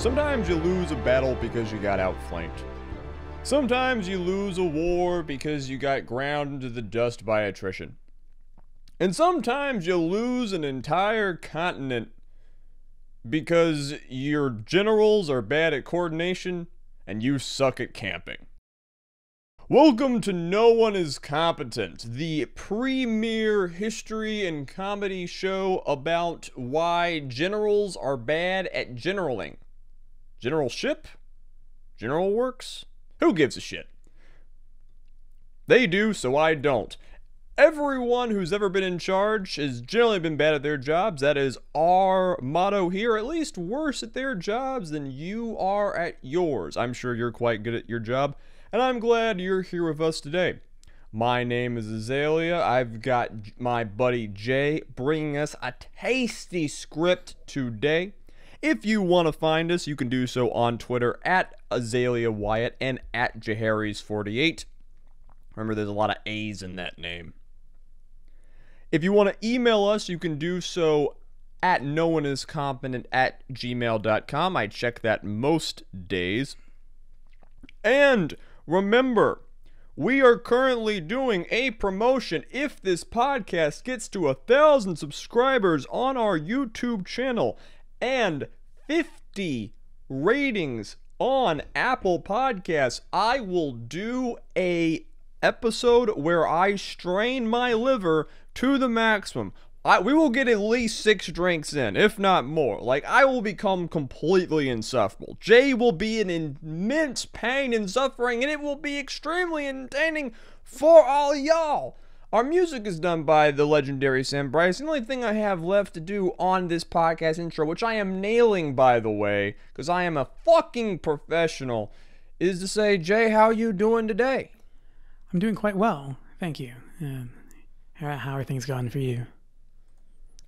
Sometimes you lose a battle because you got outflanked. Sometimes you lose a war because you got ground into the dust by attrition. And sometimes you lose an entire continent because your generals are bad at coordination and you suck at camping. Welcome to No One is Competent, the premier history and comedy show about why generals are bad at generaling. Generalship? General works? Who gives a shit? They do, so I don't. Everyone who's ever been in charge has generally been bad at their jobs. That is our motto here, at least worse at their jobs than you are at yours. I'm sure you're quite good at your job, and I'm glad you're here with us today. My name is Azalea. I've got my buddy Jay bringing us a tasty script today. If you want to find us, you can do so on Twitter at Azalea Wyatt and at Jaehaerys48. Remember, there's a lot of A's in that name. If you want to email us, you can do so at no one is competent at gmail.com. I check that most days. And remember, we are currently doing a promotion. If this podcast gets to a thousand subscribers on our YouTube channel and 50 ratings on Apple Podcasts, I will do a episode where I strain my liver to the maximum. I, we will get at least six drinks in, if not more. Like, I will become completely insufferable. Jay will be in immense pain and suffering, and it will be extremely entertaining for all y'all. Our music is done by the legendary Sam Bryce. The only thing I have left to do on this podcast intro, which I am nailing by the way, because I am a fucking professional, is to say, Jay, how are you doing today? I'm doing quite well, thank you. Um, how are things going for you?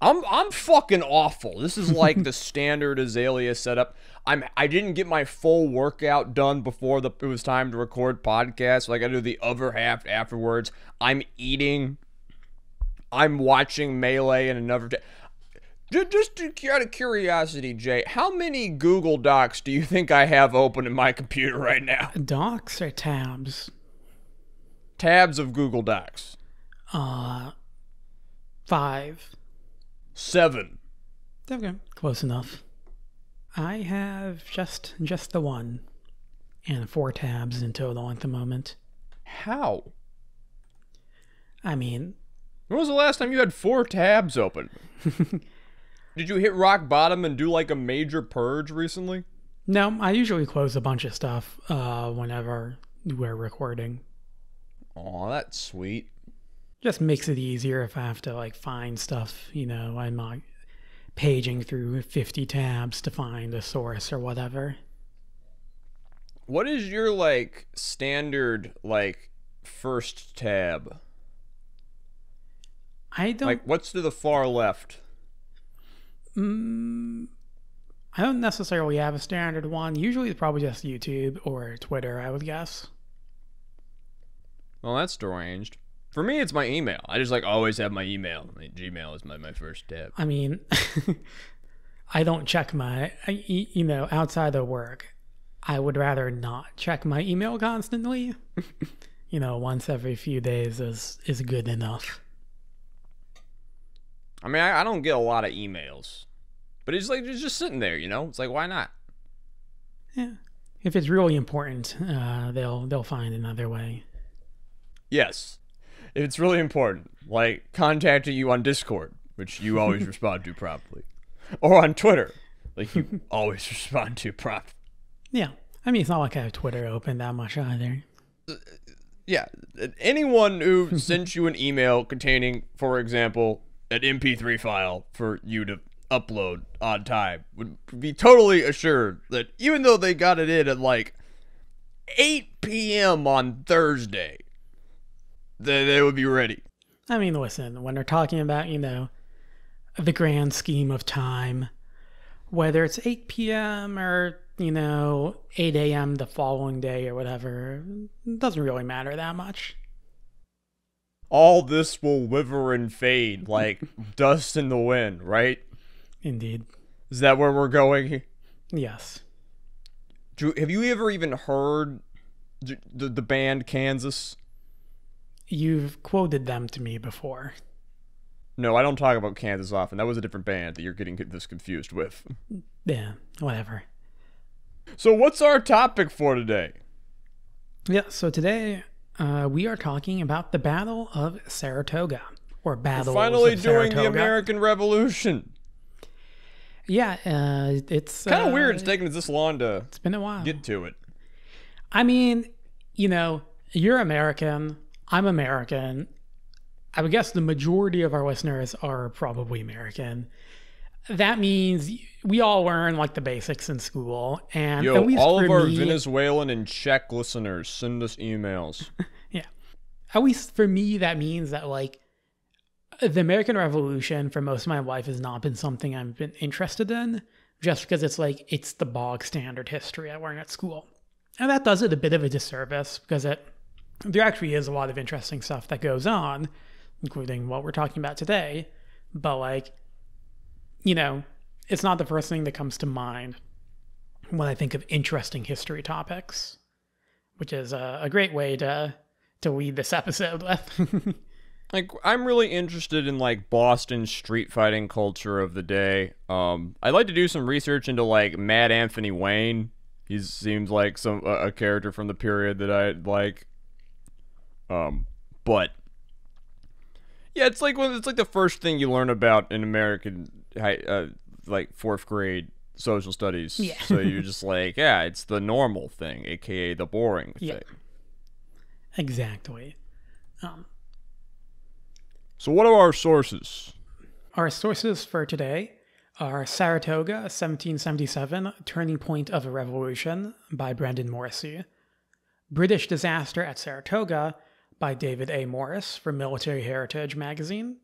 I'm I'm fucking awful. This is like the standard Azalea setup. I'm I didn't get my full workout done before the it was time to record podcast. Like I do the other half afterwards. I'm eating. I'm watching Melee and another. T- just out of curiosity, Jay, how many Google Docs do you think I have open in my computer right now? Docs or tabs? Tabs of Google Docs. Uh, five. Seven. Okay, close enough. I have just just the one, and four tabs in total at the moment. How? I mean, when was the last time you had four tabs open? Did you hit rock bottom and do like a major purge recently? No, I usually close a bunch of stuff uh, whenever we're recording. Oh, that's sweet just makes it easier if I have to like find stuff, you know, I'm not paging through 50 tabs to find a source or whatever. What is your like standard like first tab? I don't like what's to the far left? Mm, I don't necessarily have a standard one. Usually it's probably just YouTube or Twitter, I would guess. Well, that's deranged. For me, it's my email. I just like always have my email. My Gmail is my, my first tab. I mean, I don't check my, you know, outside of work. I would rather not check my email constantly. you know, once every few days is is good enough. I mean, I, I don't get a lot of emails, but it's like it's just sitting there. You know, it's like why not? Yeah, if it's really important, uh, they'll they'll find another way. Yes, it's really important, like contacting you on Discord, which you always respond to promptly, or on Twitter, like you always respond to promptly. Yeah, I mean it's not like I have Twitter open that much either. yeah, anyone who sends you an email containing, for example, an MP3 file for you to upload on time would be totally assured that even though they got it in at like 8 p.m. on Thursday, they, they would be ready. I mean, listen, when they're talking about, you know, the grand scheme of time, whether it's 8 p.m. or, you know, 8 a.m. the following day or whatever, doesn't really matter that much. All this will wither and fade like dust in the wind, right? Indeed. Is that where we're going? Yes. Do, have you ever even heard the, the, the band Kansas? You've quoted them to me before. No, I don't talk about Kansas often. That was a different band that you're getting this confused with. Yeah, whatever. So, what's our topic for today? Yeah, so today uh, we are talking about the Battle of Saratoga, or Battle. Finally, during the American Revolution. Yeah, uh, it's Kind of uh, weird it's taking us this long to It's been a while. get to it. I mean, you know, you're American. I'm American. I would guess the majority of our listeners are probably American. That means we all learn like the basics in school, and Yo, all of our me, Venezuelan and Czech listeners, send us emails. yeah, at least for me, that means that like the American Revolution for most of my life has not been something I've been interested in, just because it's like it's the bog standard history I learned at school, and that does it a bit of a disservice because it there actually is a lot of interesting stuff that goes on, including what we're talking about today, but like, you know, it's not the first thing that comes to mind when I think of interesting history topics, which is a, a great way to to lead this episode with. like I'm really interested in like Boston street fighting culture of the day. Um, I'd like to do some research into like Mad Anthony Wayne. He seems like some a, a character from the period that I like. Um, but yeah, it's like when it's like the first thing you learn about in American high, uh, like fourth grade social studies. Yeah. so you're just like, yeah, it's the normal thing, aka the boring Yeah. thing. exactly. Um, So what are our sources? Our sources for today are Saratoga, 1777, Turning Point of a Revolution by Brendan Morrissey, British Disaster at Saratoga by David A. Morris from Military Heritage magazine,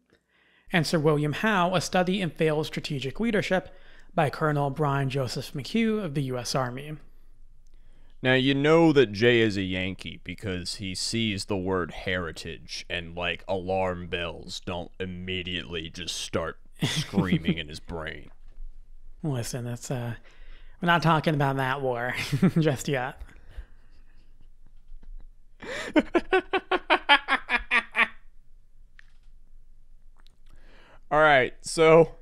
and Sir William Howe, A Study in Failed Strategic Leadership by Colonel Brian Joseph McHugh of the U.S. Army. Now you know that Jay is a Yankee because he sees the word heritage and like alarm bells don't immediately just start screaming in his brain. Listen, that's, uh, we're not talking about that war just yet. All right, so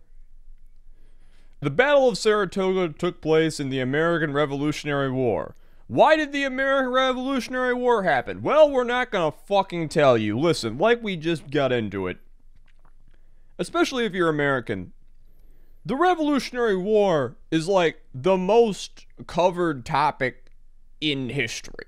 the Battle of Saratoga took place in the American Revolutionary War. Why did the American Revolutionary War happen? Well, we're not gonna fucking tell you. Listen, like we just got into it, especially if you're American, the Revolutionary War is like the most covered topic in history.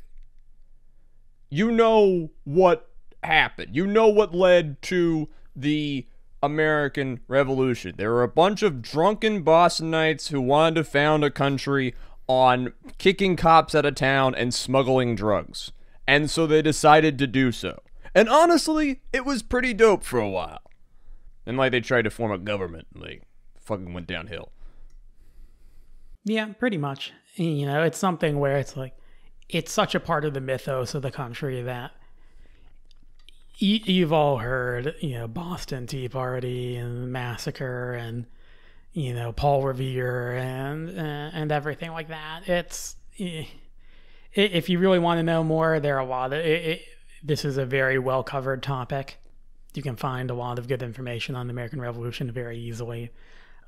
You know what happened. You know what led to the American Revolution. There were a bunch of drunken Bostonites who wanted to found a country on kicking cops out of town and smuggling drugs. And so they decided to do so. And honestly, it was pretty dope for a while. And like they tried to form a government, and like fucking went downhill. Yeah, pretty much. You know, it's something where it's like, it's such a part of the mythos of the country that you've all heard, you know, Boston Tea Party and massacre and, you know, Paul Revere and uh, and everything like that. It's if you really want to know more, there are a lot of. It, it, this is a very well covered topic. You can find a lot of good information on the American Revolution very easily.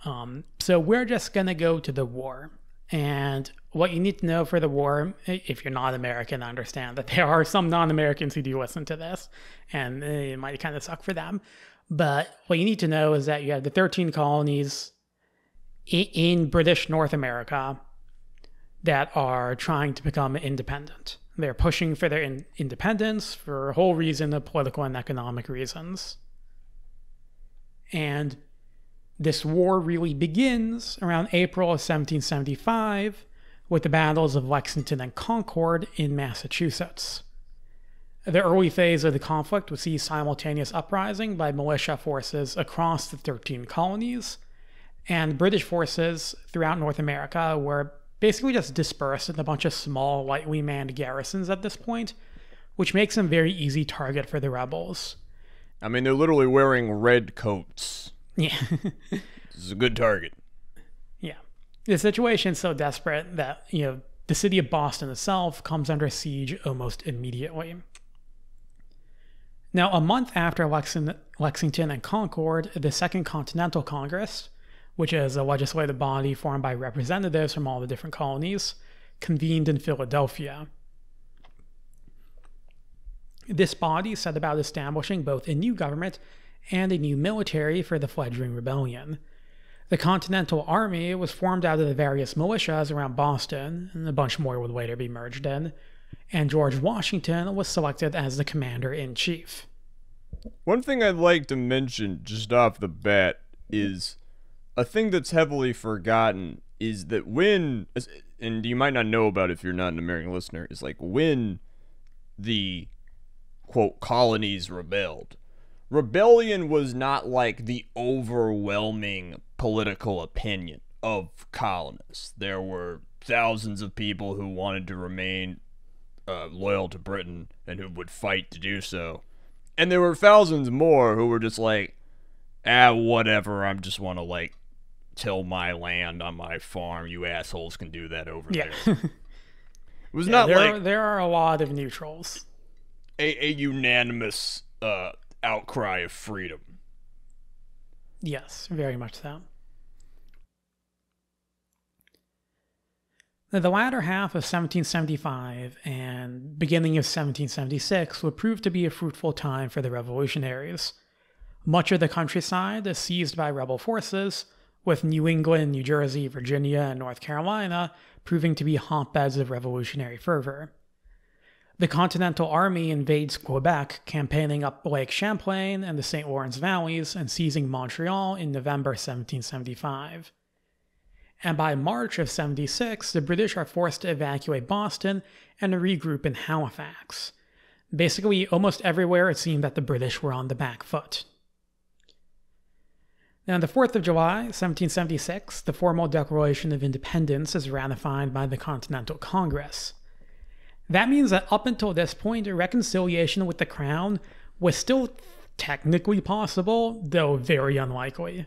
Um, so we're just gonna go to the war. And what you need to know for the war, if you're not American, understand that there are some non-Americans who do listen to this, and it might kind of suck for them. But what you need to know is that you have the 13 colonies in British North America that are trying to become independent. They're pushing for their in- independence for a whole reason of political and economic reasons. And this war really begins around April of 1775 with the battles of Lexington and Concord in Massachusetts. The early phase of the conflict would see simultaneous uprising by militia forces across the 13 colonies, and British forces throughout North America were basically just dispersed in a bunch of small, lightly manned garrisons at this point, which makes them very easy target for the rebels. I mean, they're literally wearing red coats. Yeah. This is a good target. Yeah. The situation's so desperate that, you know, the city of Boston itself comes under siege almost immediately. Now, a month after Lexington and Concord, the Second Continental Congress, which is a legislative body formed by representatives from all the different colonies, convened in Philadelphia. This body set about establishing both a new government and a new military for the fledgling rebellion. The Continental Army was formed out of the various militias around Boston, and a bunch more would later be merged in, and George Washington was selected as the commander in chief. One thing I'd like to mention just off the bat is a thing that's heavily forgotten is that when, and you might not know about if you're not an American listener, is like when the quote colonies rebelled rebellion was not like the overwhelming political opinion of colonists. There were thousands of people who wanted to remain uh, loyal to Britain and who would fight to do so. And there were thousands more who were just like, ah, whatever, I just want to like till my land on my farm. You assholes can do that over yeah. there. It was yeah, not there like are, there are a lot of neutrals. A, a unanimous uh, outcry of freedom. Yes, very much so. Now, the latter half of 1775 and beginning of 1776 would prove to be a fruitful time for the revolutionaries. Much of the countryside is seized by rebel forces, with New England, New Jersey, Virginia, and North Carolina proving to be hotbeds of revolutionary fervor. The Continental Army invades Quebec, campaigning up Lake Champlain and the St. Lawrence valleys and seizing Montreal in November 1775. And by March of 76, the British are forced to evacuate Boston and regroup in Halifax. Basically, almost everywhere it seemed that the British were on the back foot. Now, on the 4th of July, 1776, the formal Declaration of Independence is ratified by the Continental Congress. That means that up until this point, a reconciliation with the crown was still technically possible, though very unlikely.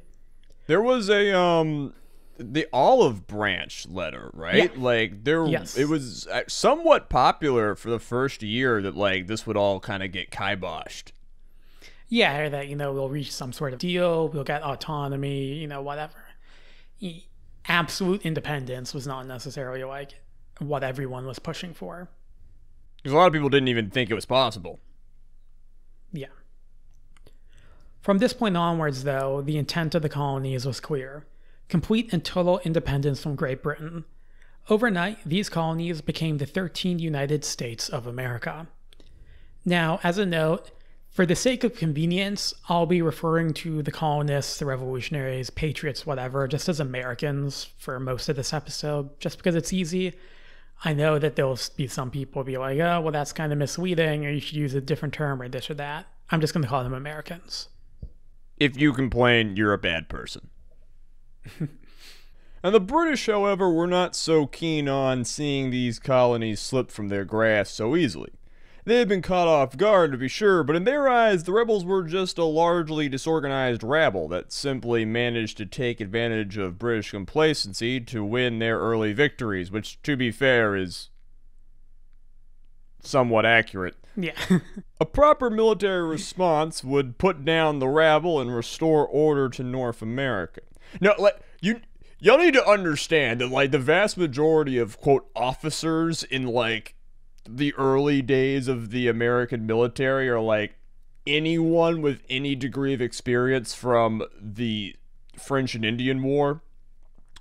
There was a um the olive branch letter, right? Yeah. Like there Yes. it was uh, somewhat popular for the first year that like this would all kind of get kiboshed. Yeah, that, you know, we'll reach some sort of deal, we'll get autonomy, you know, whatever. Absolute independence was not necessarily like what everyone was pushing for. Because a lot of people didn't even think it was possible. Yeah. From this point onwards, though, the intent of the colonies was clear complete and total independence from Great Britain. Overnight, these colonies became the 13 United States of America. Now, as a note, for the sake of convenience, I'll be referring to the colonists, the revolutionaries, patriots, whatever, just as Americans for most of this episode, just because it's easy. I know that there'll be some people be like, oh, well, that's kind of misleading, or you should use a different term, or this or that. I'm just going to call them Americans. If you complain, you're a bad person. and the British, however, were not so keen on seeing these colonies slip from their grasp so easily. They had been caught off guard, to be sure, but in their eyes, the rebels were just a largely disorganized rabble that simply managed to take advantage of British complacency to win their early victories, which, to be fair, is somewhat accurate. Yeah. A proper military response would put down the rabble and restore order to North America. No, like you y'all need to understand that like the vast majority of quote officers in like the early days of the American military are like anyone with any degree of experience from the French and Indian War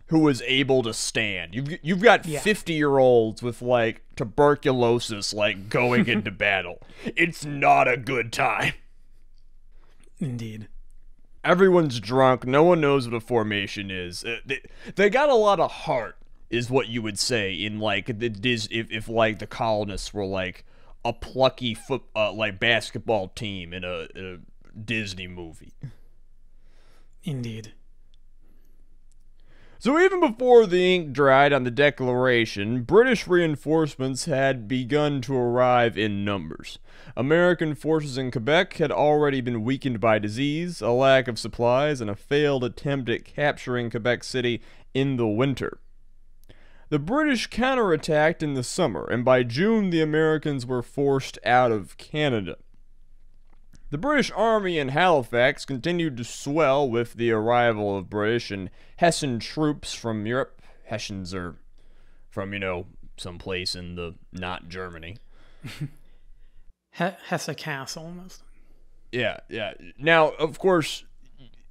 who was able to stand. You've you've got Yeah. 50-year-olds with like tuberculosis like going into battle. It's not a good time. Indeed. Everyone's drunk. No one knows what a formation is. Uh, They, they got a lot of heart, is what you would say in like the Dis. If, if like the colonists were like a plucky foot, uh, like basketball team in a, a Disney movie. Indeed. So even before the ink dried on the Declaration, British reinforcements had begun to arrive in numbers. American forces in Quebec had already been weakened by disease, a lack of supplies, and a failed attempt at capturing Quebec City in the winter. The British counterattacked in the summer, and by June the Americans were forced out of Canada. The British Army in Halifax continued to swell with the arrival of British and Hessian troops from Europe. Hessians are from, you know, someplace in the not Germany. Hesse Castle, almost. Yeah, yeah. Now, of course,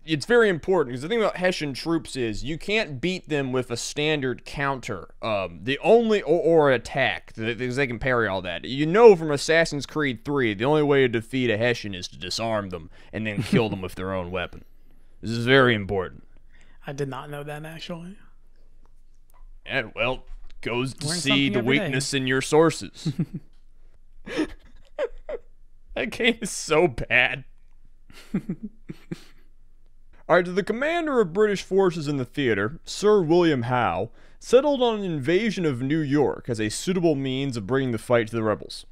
it's very important because the thing about Hessian troops is you can't beat them with a standard counter. Um, the only or, or attack because they can parry all that. You know from Assassin's Creed 3, the only way to defeat a Hessian is to disarm them and then kill them with their own weapon. This is very important. I did not know that actually. And well, goes to Learn see the weakness day. in your sources. that game is so bad. All right, the commander of British forces in the theater, Sir William Howe, settled on an invasion of New York as a suitable means of bringing the fight to the rebels.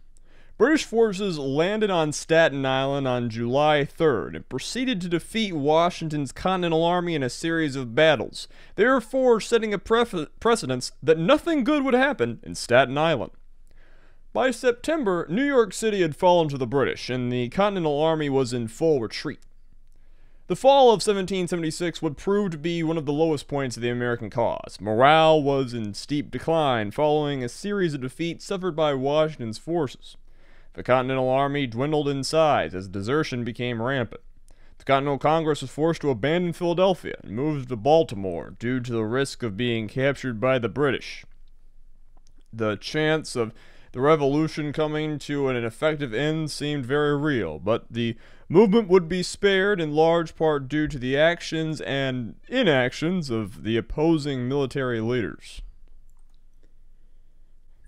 British forces landed on Staten Island on July 3rd and proceeded to defeat Washington's Continental Army in a series of battles, therefore setting a precedence that nothing good would happen in Staten Island. By September, New York City had fallen to the British, and the Continental Army was in full retreat. The fall of 1776 would prove to be one of the lowest points of the American cause. Morale was in steep decline following a series of defeats suffered by Washington's forces. The Continental Army dwindled in size as desertion became rampant. The Continental Congress was forced to abandon Philadelphia and move to Baltimore due to the risk of being captured by the British. The chance of the revolution coming to an effective end seemed very real, but the movement would be spared in large part due to the actions and inactions of the opposing military leaders.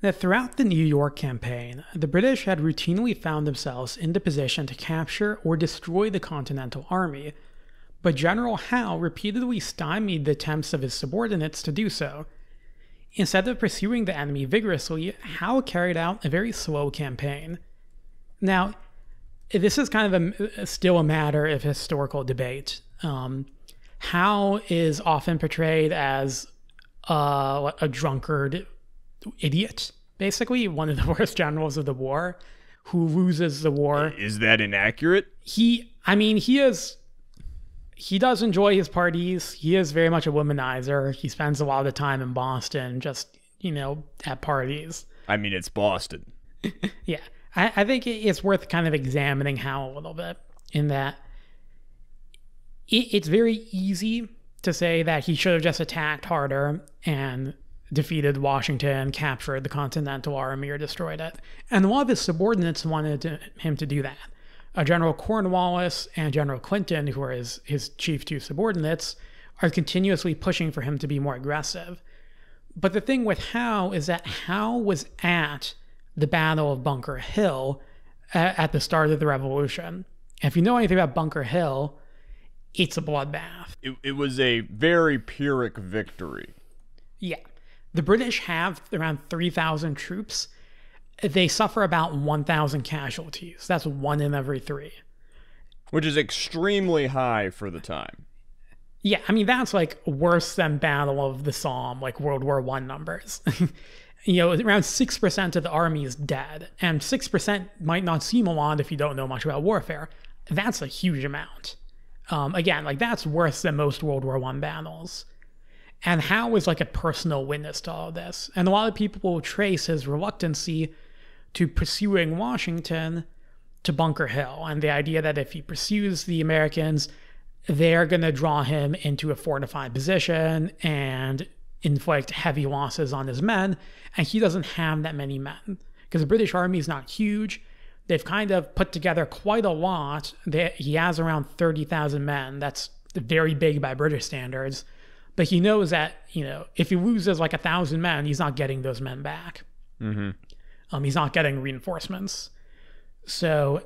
That throughout the New York campaign, the British had routinely found themselves in the position to capture or destroy the Continental Army, but General Howe repeatedly stymied the attempts of his subordinates to do so Instead of pursuing the enemy vigorously, Howe carried out a very slow campaign. Now, this is kind of a, still a matter of historical debate. Um, Howe is often portrayed as uh, a drunkard idiot, basically, one of the worst generals of the war who loses the war. Is that inaccurate? He, I mean, he is he does enjoy his parties. He is very much a womanizer. He spends a lot of the time in Boston, just you know, at parties. I mean, it's Boston. yeah, I, I, think it's worth kind of examining Howe a little bit in that it, it's very easy to say that he should have just attacked harder and defeated Washington, captured the Continental Army, or destroyed it. And a lot of his subordinates wanted to, him to do that uh, General Cornwallis and General Clinton, who are his, his chief two subordinates, are continuously pushing for him to be more aggressive. But the thing with Howe is that Howe was at the Battle of Bunker Hill at, at the start of the Revolution. And if you know anything about Bunker Hill, it's a bloodbath. It, it was a very Pyrrhic victory. Yeah. The British have around 3,000 troops they suffer about 1,000 casualties. That's one in every three. Which is extremely high for the time. Yeah, I mean that's like worse than Battle of the Somme, like World War One numbers. you know, around six percent of the army is dead, and six percent might not seem a lot if you don't know much about warfare. That's a huge amount. Um, again, like that's worse than most World War One battles. And Howe is like a personal witness to all of this, and a lot of people will trace his reluctancy to pursuing Washington to Bunker Hill, and the idea that if he pursues the Americans, they're going to draw him into a fortified position and inflict heavy losses on his men, and he doesn't have that many men because the British army is not huge. They've kind of put together quite a lot. They, he has around 30,000 men. That's very big by British standards. But he knows that, you know, if he loses like a thousand men, he's not getting those men back. Mm-hmm. Um, he's not getting reinforcements. So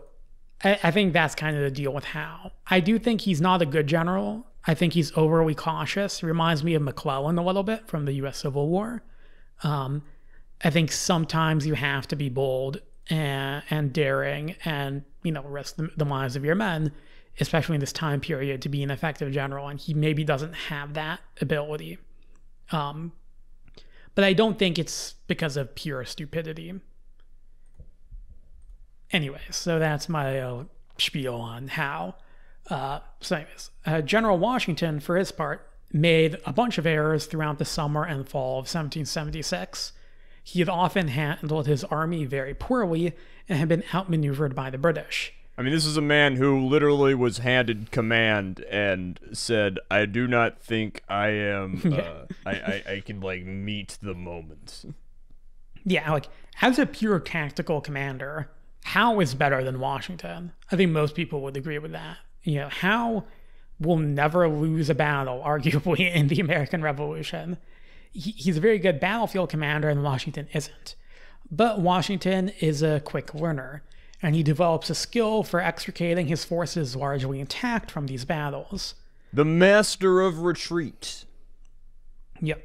I, I think that's kind of the deal with Howe. I do think he's not a good general. I think he's overly cautious. Reminds me of McClellan a little bit from the U.S. Civil War. Um, I think sometimes you have to be bold and, and daring and you know risk the, the, lives of your men, especially in this time period, to be an effective general. And he maybe doesn't have that ability. Um, but I don't think it's because of pure stupidity. Anyway, so that's my uh, spiel on Howe. Uh, so, anyways, uh, General Washington, for his part, made a bunch of errors throughout the summer and fall of 1776. He had often handled his army very poorly and had been outmaneuvered by the British. I mean, this is a man who literally was handed command and said, "I do not think I am. Uh, I, I I can like meet the moment." Yeah, like as a pure tactical commander, Howe is better than Washington. I think most people would agree with that. You know, Howe will never lose a battle, arguably, in the American Revolution. He, he's a very good battlefield commander, and Washington isn't. But Washington is a quick learner and he develops a skill for extricating his forces largely intact from these battles. The master of retreat. Yep.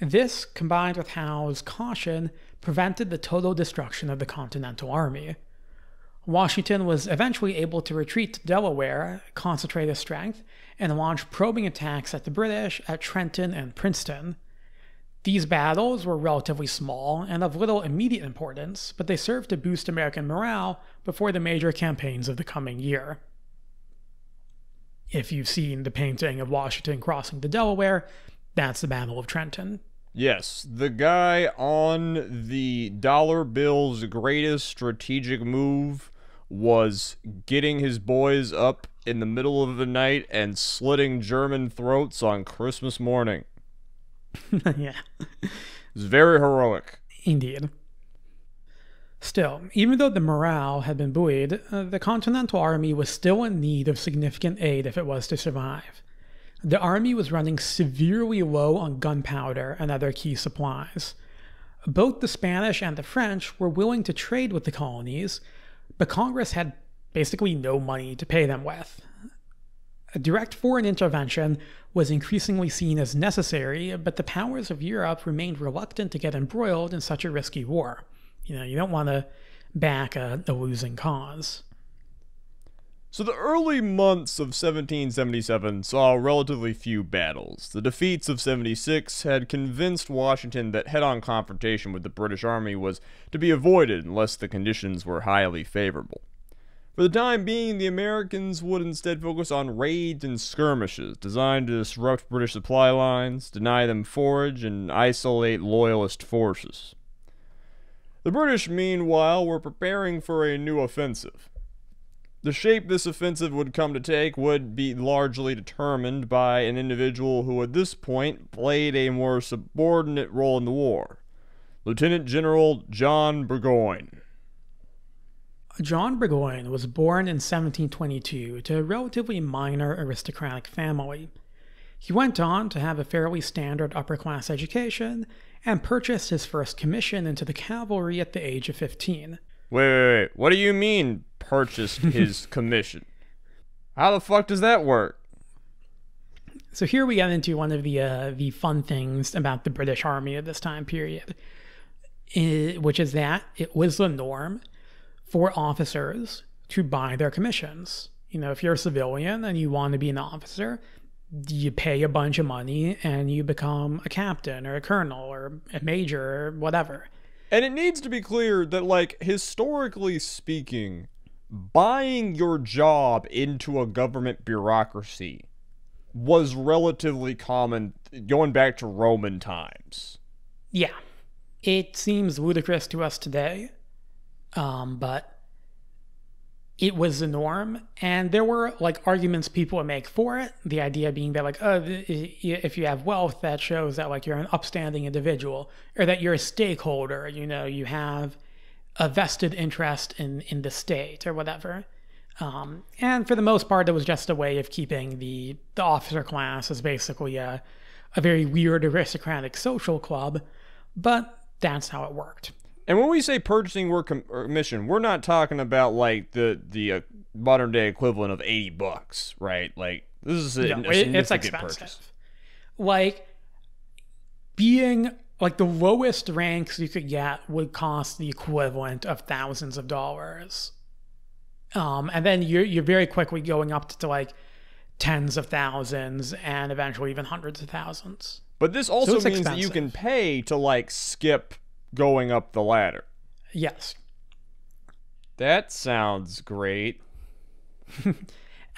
This, combined with Howe's caution, prevented the total destruction of the Continental Army. Washington was eventually able to retreat to Delaware, concentrate his strength, and launch probing attacks at the British at Trenton and Princeton. These battles were relatively small and of little immediate importance, but they served to boost American morale before the major campaigns of the coming year. If you've seen the painting of Washington crossing the Delaware, that's the Battle of Trenton. Yes, the guy on the dollar bill's greatest strategic move was getting his boys up in the middle of the night and slitting German throats on Christmas morning. yeah. It's very heroic. Indeed. Still, even though the morale had been buoyed, uh, the Continental Army was still in need of significant aid if it was to survive. The army was running severely low on gunpowder and other key supplies. Both the Spanish and the French were willing to trade with the colonies, but Congress had basically no money to pay them with. A direct foreign intervention was increasingly seen as necessary, but the powers of Europe remained reluctant to get embroiled in such a risky war. You know, you don't want to back a, a losing cause. So the early months of 1777 saw relatively few battles. The defeats of 76 had convinced Washington that head-on confrontation with the British Army was to be avoided unless the conditions were highly favorable. For the time being, the Americans would instead focus on raids and skirmishes designed to disrupt British supply lines, deny them forage, and isolate Loyalist forces. The British, meanwhile, were preparing for a new offensive. The shape this offensive would come to take would be largely determined by an individual who at this point played a more subordinate role in the war Lieutenant General John Burgoyne. John Burgoyne was born in 1722 to a relatively minor aristocratic family. He went on to have a fairly standard upper class education and purchased his first commission into the cavalry at the age of 15. Wait, wait, wait. What do you mean purchased his commission? How the fuck does that work? So here we get into one of the uh, the fun things about the British Army at this time period, which is that it was the norm for officers to buy their commissions. You know, if you're a civilian and you want to be an officer, you pay a bunch of money and you become a captain or a colonel or a major or whatever. And it needs to be clear that, like, historically speaking, buying your job into a government bureaucracy was relatively common going back to Roman times. Yeah. It seems ludicrous to us today, um, but it was the norm and there were like arguments people would make for it the idea being that like oh if you have wealth that shows that like you're an upstanding individual or that you're a stakeholder you know you have a vested interest in in the state or whatever um, and for the most part it was just a way of keeping the the officer class as basically a, a very weird aristocratic social club but that's how it worked and when we say purchasing work commission, we're not talking about like the the uh, modern day equivalent of eighty bucks, right? Like this is a, no, a it's expensive. Purchase. Like being like the lowest ranks you could get would cost the equivalent of thousands of dollars. Um, and then you're you're very quickly going up to, to like tens of thousands and eventually even hundreds of thousands. But this also it's means that you can pay to like skip going up the ladder. Yes. That sounds great.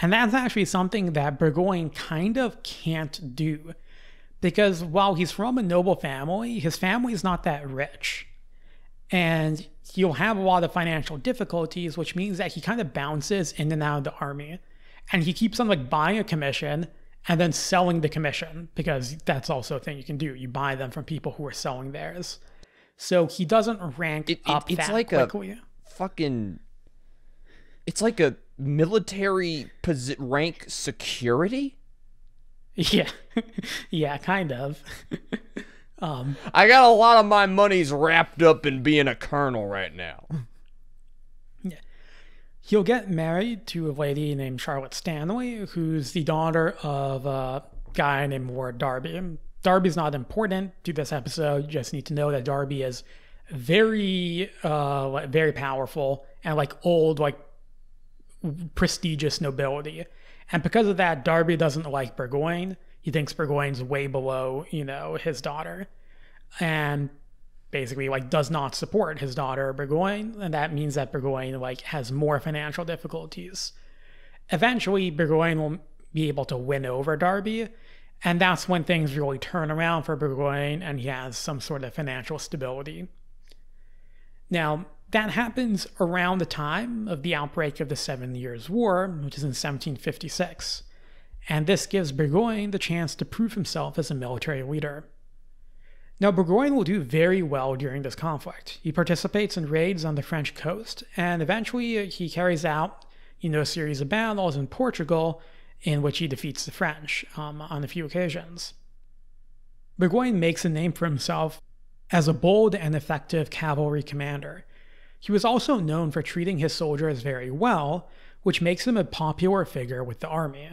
And that's actually something that Burgoyne kind of can't do. Because while he's from a noble family, his family is not that rich. And he'll have a lot of financial difficulties, which means that he kind of bounces in and out of the army. And he keeps on like buying a commission and then selling the commission, because that's also a thing you can do. You buy them from people who are selling theirs. So he doesn't rank It- it- up it's that like a- Fucking. It's like a military posi- rank security. Yeah. yeah, kind of. um, I got a lot of my money's wrapped up in being a colonel right now. Yeah. He'll get married to a lady named Charlotte Stanley, who's the daughter of a guy named Lord Derby. Derby's not important to this episode. You just need to know that Derby is very, uh, very powerful and like old, like prestigious nobility. And because of that, Derby doesn't like Burgoyne. He thinks Burgoyne's way below, you know, his daughter. And basically like does not support his daughter Burgoyne, and that means that Burgoyne like has more financial difficulties. Eventually, Burgoyne will be able to win over Derby, and that's when things really turn around for Burgoyne, and he has some sort of financial stability. Now, that happens around the time of the outbreak of the Seven Years' War, which is in 1756, and this gives Burgoyne the chance to prove himself as a military leader. Now, Burgoyne will do very well during this conflict. He participates in raids on the French coast, and eventually he carries out, you know, a series of battles in Portugal in which he defeats the French um, on a few occasions. Burgoyne makes a name for himself as a bold and effective cavalry commander. He was also known for treating his soldiers very well, which makes him a popular figure with the army.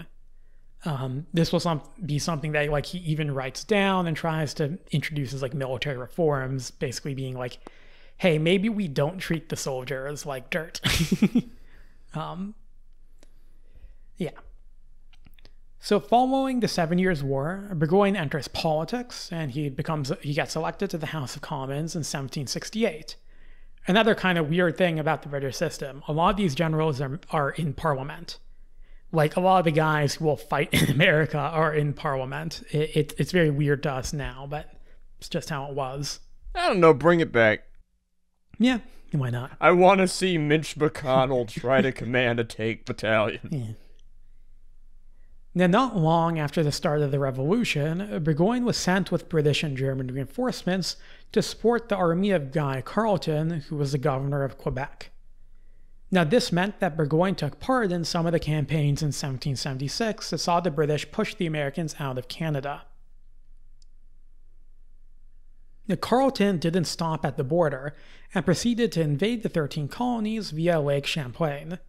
Um, this will some, be something that like he even writes down and tries to introduce as like military reforms, basically being like, "Hey, maybe we don't treat the soldiers like dirt." um, yeah. So following the Seven Years' War, Burgoyne enters politics, and he becomes he gets elected to the House of Commons in 1768. Another kind of weird thing about the British system: a lot of these generals are, are in Parliament like a lot of the guys who will fight in America are in Parliament. It, it, it's very weird to us now, but it's just how it was. I don't know, bring it back. Yeah, why not? I want to see Mitch McConnell try to command a tank battalion. Yeah. Now, not long after the start of the revolution, Burgoyne was sent with British and German reinforcements to support the army of Guy Carleton, who was the governor of Quebec. Now, this meant that Burgoyne took part in some of the campaigns in 1776 that saw the British push the Americans out of Canada. Now, Carleton didn't stop at the border and proceeded to invade the 13 colonies via Lake Champlain.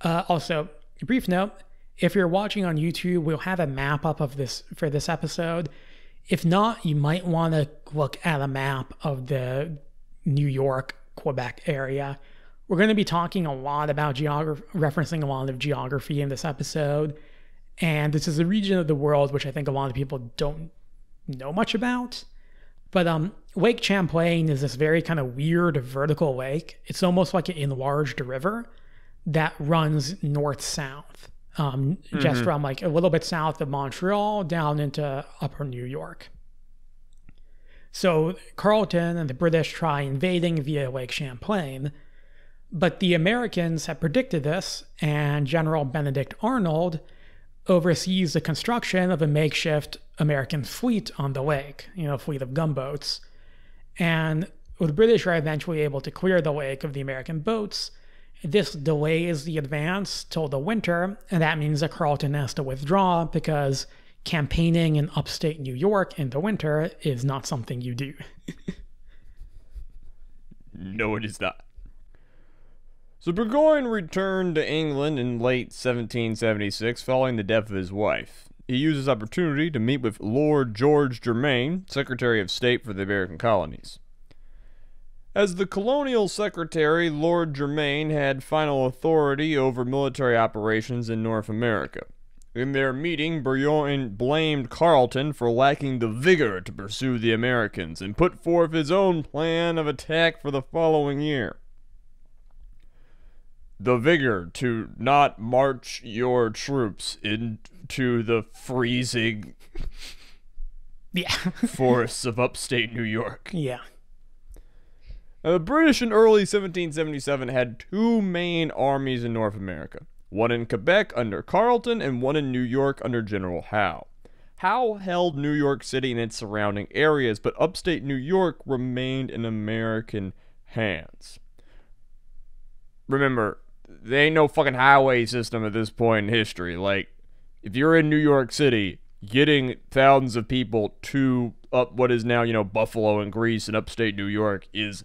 Uh, also, a brief note if you're watching on YouTube, we'll have a map up of this for this episode. If not, you might want to look at a map of the New York, Quebec area. We're going to be talking a lot about geography, referencing a lot of geography in this episode. And this is a region of the world which I think a lot of people don't know much about. But um, Lake Champlain is this very kind of weird vertical lake. It's almost like an enlarged river that runs north south, um, just from like a little bit south of Montreal down into upper New York. So Carleton and the British try invading via Lake Champlain, but the Americans had predicted this, and General Benedict Arnold oversees the construction of a makeshift American fleet on the lake, you know, a fleet of gunboats. And the British are eventually able to clear the lake of the American boats. This delays the advance till the winter, and that means that Carleton has to withdraw because campaigning in upstate New York in the winter is not something you do. No, it is not. So Burgoyne returned to England in late 1776 following the death of his wife. He used this opportunity to meet with Lord George Germain, Secretary of State for the American Colonies. As the colonial secretary, Lord Germain had final authority over military operations in North America. In their meeting, Burgoyne blamed Carleton for lacking the vigor to pursue the Americans and put forth his own plan of attack for the following year. The vigor to not march your troops into the freezing Yeah. forests of upstate New York. yeah. Now, the British in early 1777 had two main armies in North America one in Quebec under Carleton and one in New York under General Howe. Howe held New York City and its surrounding areas, but upstate New York remained in American hands. Remember, there ain't no fucking highway system at this point in history. Like, if you're in New York City, getting thousands of people to up what is now, you know, Buffalo and Greece and upstate New York is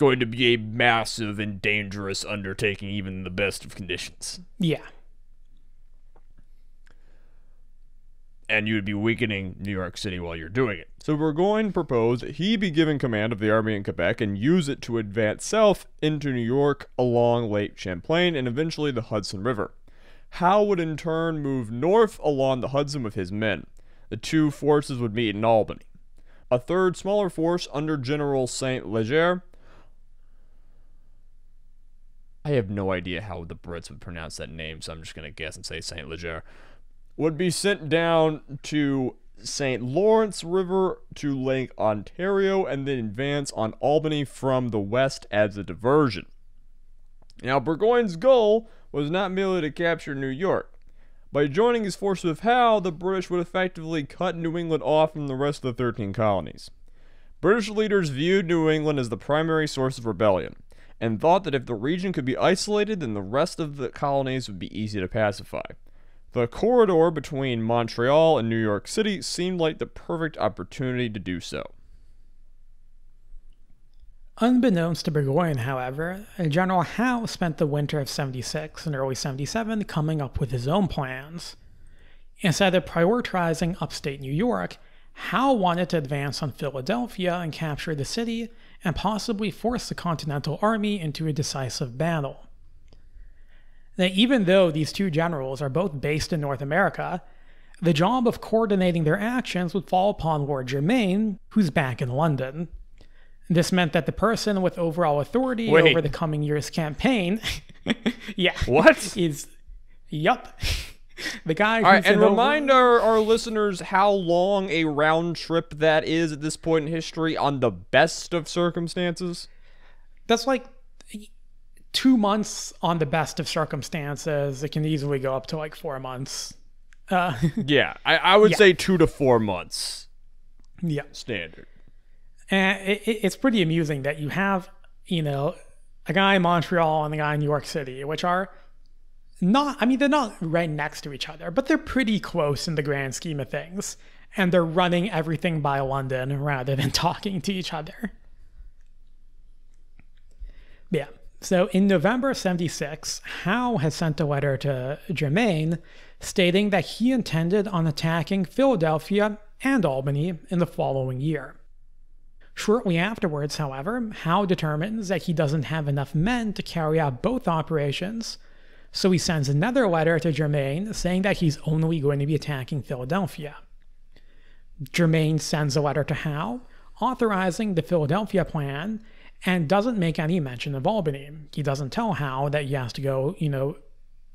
going to be a massive and dangerous undertaking, even in the best of conditions. Yeah. And you would be weakening New York City while you're doing it. So Burgoyne proposed that he be given command of the army in Quebec and use it to advance south into New York along Lake Champlain and eventually the Hudson River. Howe would in turn move north along the Hudson with his men. The two forces would meet in Albany. A third, smaller force under General Saint Leger. I have no idea how the Brits would pronounce that name, so I'm just going to guess and say Saint Leger. Would be sent down to St. Lawrence River to Lake Ontario and then advance on Albany from the west as a diversion. Now, Burgoyne's goal was not merely to capture New York. By joining his force with Howe, the British would effectively cut New England off from the rest of the 13 colonies. British leaders viewed New England as the primary source of rebellion, and thought that if the region could be isolated, then the rest of the colonies would be easy to pacify. The corridor between Montreal and New York City seemed like the perfect opportunity to do so. Unbeknownst to Burgoyne, however, General Howe spent the winter of 76 and early 77 coming up with his own plans. Instead of prioritizing upstate New York, Howe wanted to advance on Philadelphia and capture the city and possibly force the Continental Army into a decisive battle. Now, even though these two generals are both based in North America, the job of coordinating their actions would fall upon Lord Germain, who's back in London. This meant that the person with overall authority Wait. over the coming year's campaign, yeah, What? is, yup, the guy. All right, and in over- remind our, our listeners how long a round trip that is at this point in history on the best of circumstances. that's like two months on the best of circumstances. It can easily go up to like four months. Uh, Yeah, I, I would Yeah. say two to four months yeah. standard. And it- it's pretty amusing that you have, you know, a guy in Montreal and a guy in New York City, which are not, I mean, they're not right next to each other, but they're pretty close in the grand scheme of things. And they're running everything by London rather than talking to each other. Yeah. So in November of 76, Howe has sent a letter to Germain stating that he intended on attacking Philadelphia and Albany in the following year. Shortly afterwards, however, Howe determines that he doesn't have enough men to carry out both operations, so he sends another letter to Germain saying that he's only going to be attacking Philadelphia. Germain sends a letter to Howe authorizing the Philadelphia plan and doesn't make any mention of Albany. He doesn't tell Howe that he has to go, you know,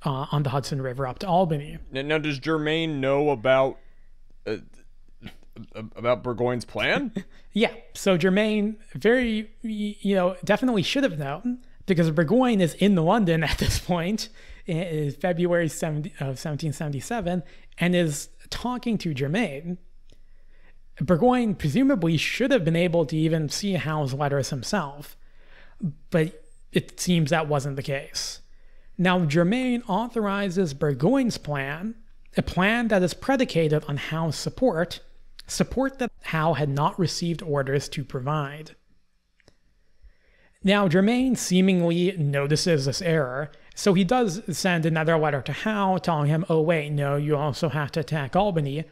uh, on the Hudson River up to Albany. Now, now does Germain know about uh, about Burgoyne's plan? Yeah, so Germain very, you know, definitely should have known because Burgoyne is in London at this point, in February 70, of 1777, and is talking to Germain. Burgoyne presumably should have been able to even see Howe's letters himself, but it seems that wasn't the case. Now, Germain authorizes Burgoyne's plan, a plan that is predicated on Howe's support, support that Howe had not received orders to provide. Now, Germain seemingly notices this error, so he does send another letter to Howe telling him, oh, wait, no, you also have to attack Albany.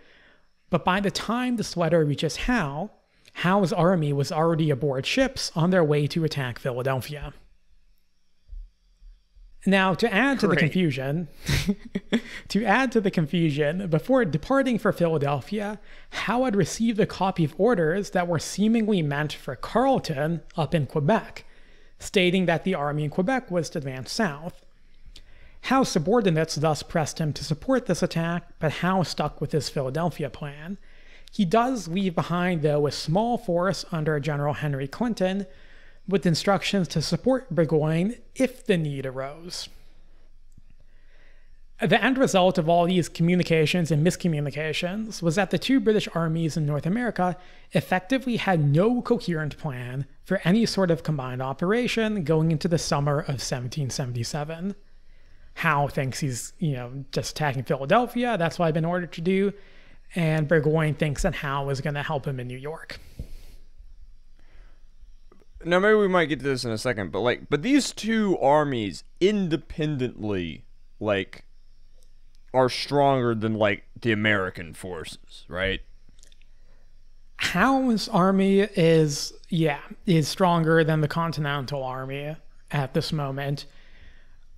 But by the time this letter reaches Howe, Howe's army was already aboard ships on their way to attack Philadelphia. Now, to add to the confusion, to add to the confusion, before departing for Philadelphia, Howe had received a copy of orders that were seemingly meant for Carleton up in Quebec, stating that the army in Quebec was to advance south. Howe's subordinates thus pressed him to support this attack, but Howe stuck with his Philadelphia plan. He does leave behind, though, a small force under General Henry Clinton, with instructions to support Burgoyne if the need arose. The end result of all these communications and miscommunications was that the two British armies in North America effectively had no coherent plan for any sort of combined operation going into the summer of 1777. Howe thinks he's, you know, just attacking Philadelphia, that's what I've been ordered to do, and Burgoyne thinks that Howe is going to help him in New York. Now maybe we might get to this in a second, but like, but these two armies independently, like, are stronger than like the American forces, right? Howe's army is, yeah, is stronger than the Continental Army at this moment.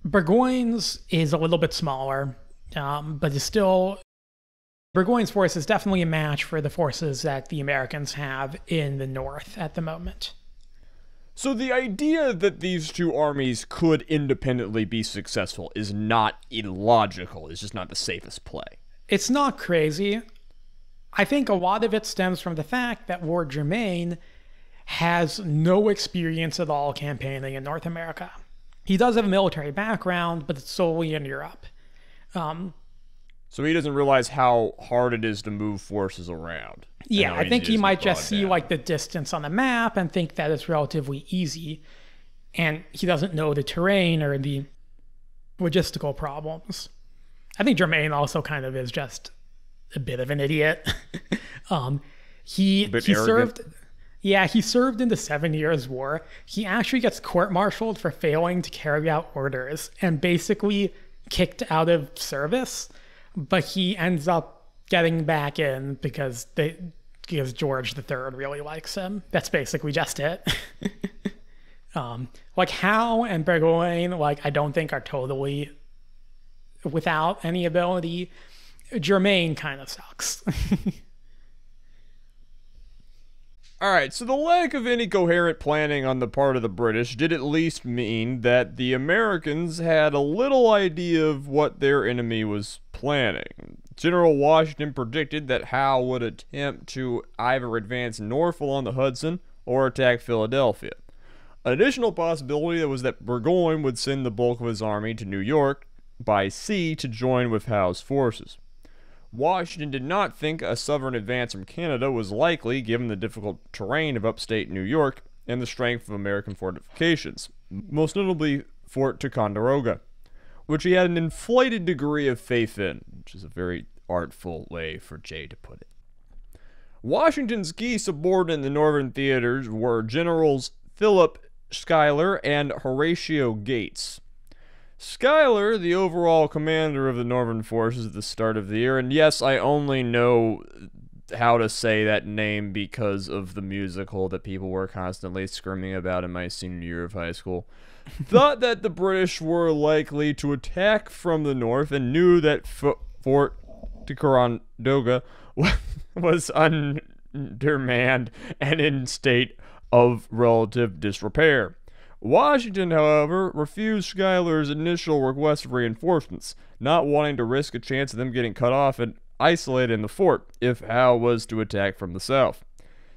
Burgoyne's is a little bit smaller, um, but is still. Burgoyne's force is definitely a match for the forces that the Americans have in the north at the moment. So the idea that these two armies could independently be successful is not illogical. It's just not the safest play. It's not crazy. I think a lot of it stems from the fact that Lord Germain has no experience at all campaigning in North America. He does have a military background, but it's solely in Europe. Um, So he doesn't realize how hard it is to move forces around. yeah, I think he might just see down. like the distance on the map and think that it's relatively easy. And he doesn't know the terrain or the logistical problems. I think Germain also kind of is just a bit of an idiot. um, he he arrogant. served. Yeah, he served in the Seven Years' War. He actually gets court-martialed for failing to carry out orders and basically kicked out of service. But he ends up getting back in because they because George III really likes him. That's basically just it. um, like Howe and Burgoyne, like I don't think are totally without any ability. Germain kind of sucks. All right, so the lack of any coherent planning on the part of the British did at least mean that the Americans had a little idea of what their enemy was planning. General Washington predicted that Howe would attempt to either advance north along the Hudson or attack Philadelphia. An additional possibility was that Burgoyne would send the bulk of his army to New York by sea to join with Howe's forces. Washington did not think a southern advance from Canada was likely given the difficult terrain of upstate New York and the strength of American fortifications, most notably Fort Ticonderoga, which he had an inflated degree of faith in, which is a very artful way for Jay to put it. Washington's key subordinate in the northern theaters were Generals Philip Schuyler and Horatio Gates. Schuyler, the overall commander of the Northern forces at the start of the year, and yes, I only know how to say that name because of the musical that people were constantly screaming about in my senior year of high school, thought that the British were likely to attack from the north and knew that F- Fort Ticonderoga was undermanned and in state of relative disrepair. Washington, however, refused Schuyler's initial request for reinforcements, not wanting to risk a chance of them getting cut off and isolated in the fort if Howe was to attack from the south.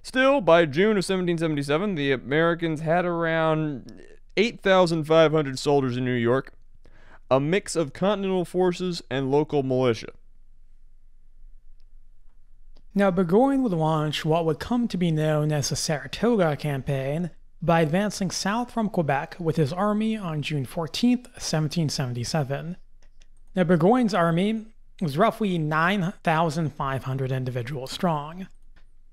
Still, by June of 1777, the Americans had around 8,500 soldiers in New York, a mix of continental forces and local militia. Now, Burgoyne would launch what would come to be known as the Saratoga Campaign by advancing south from Quebec with his army on June 14, 1777. Now, Burgoyne's army was roughly 9,500 individuals strong.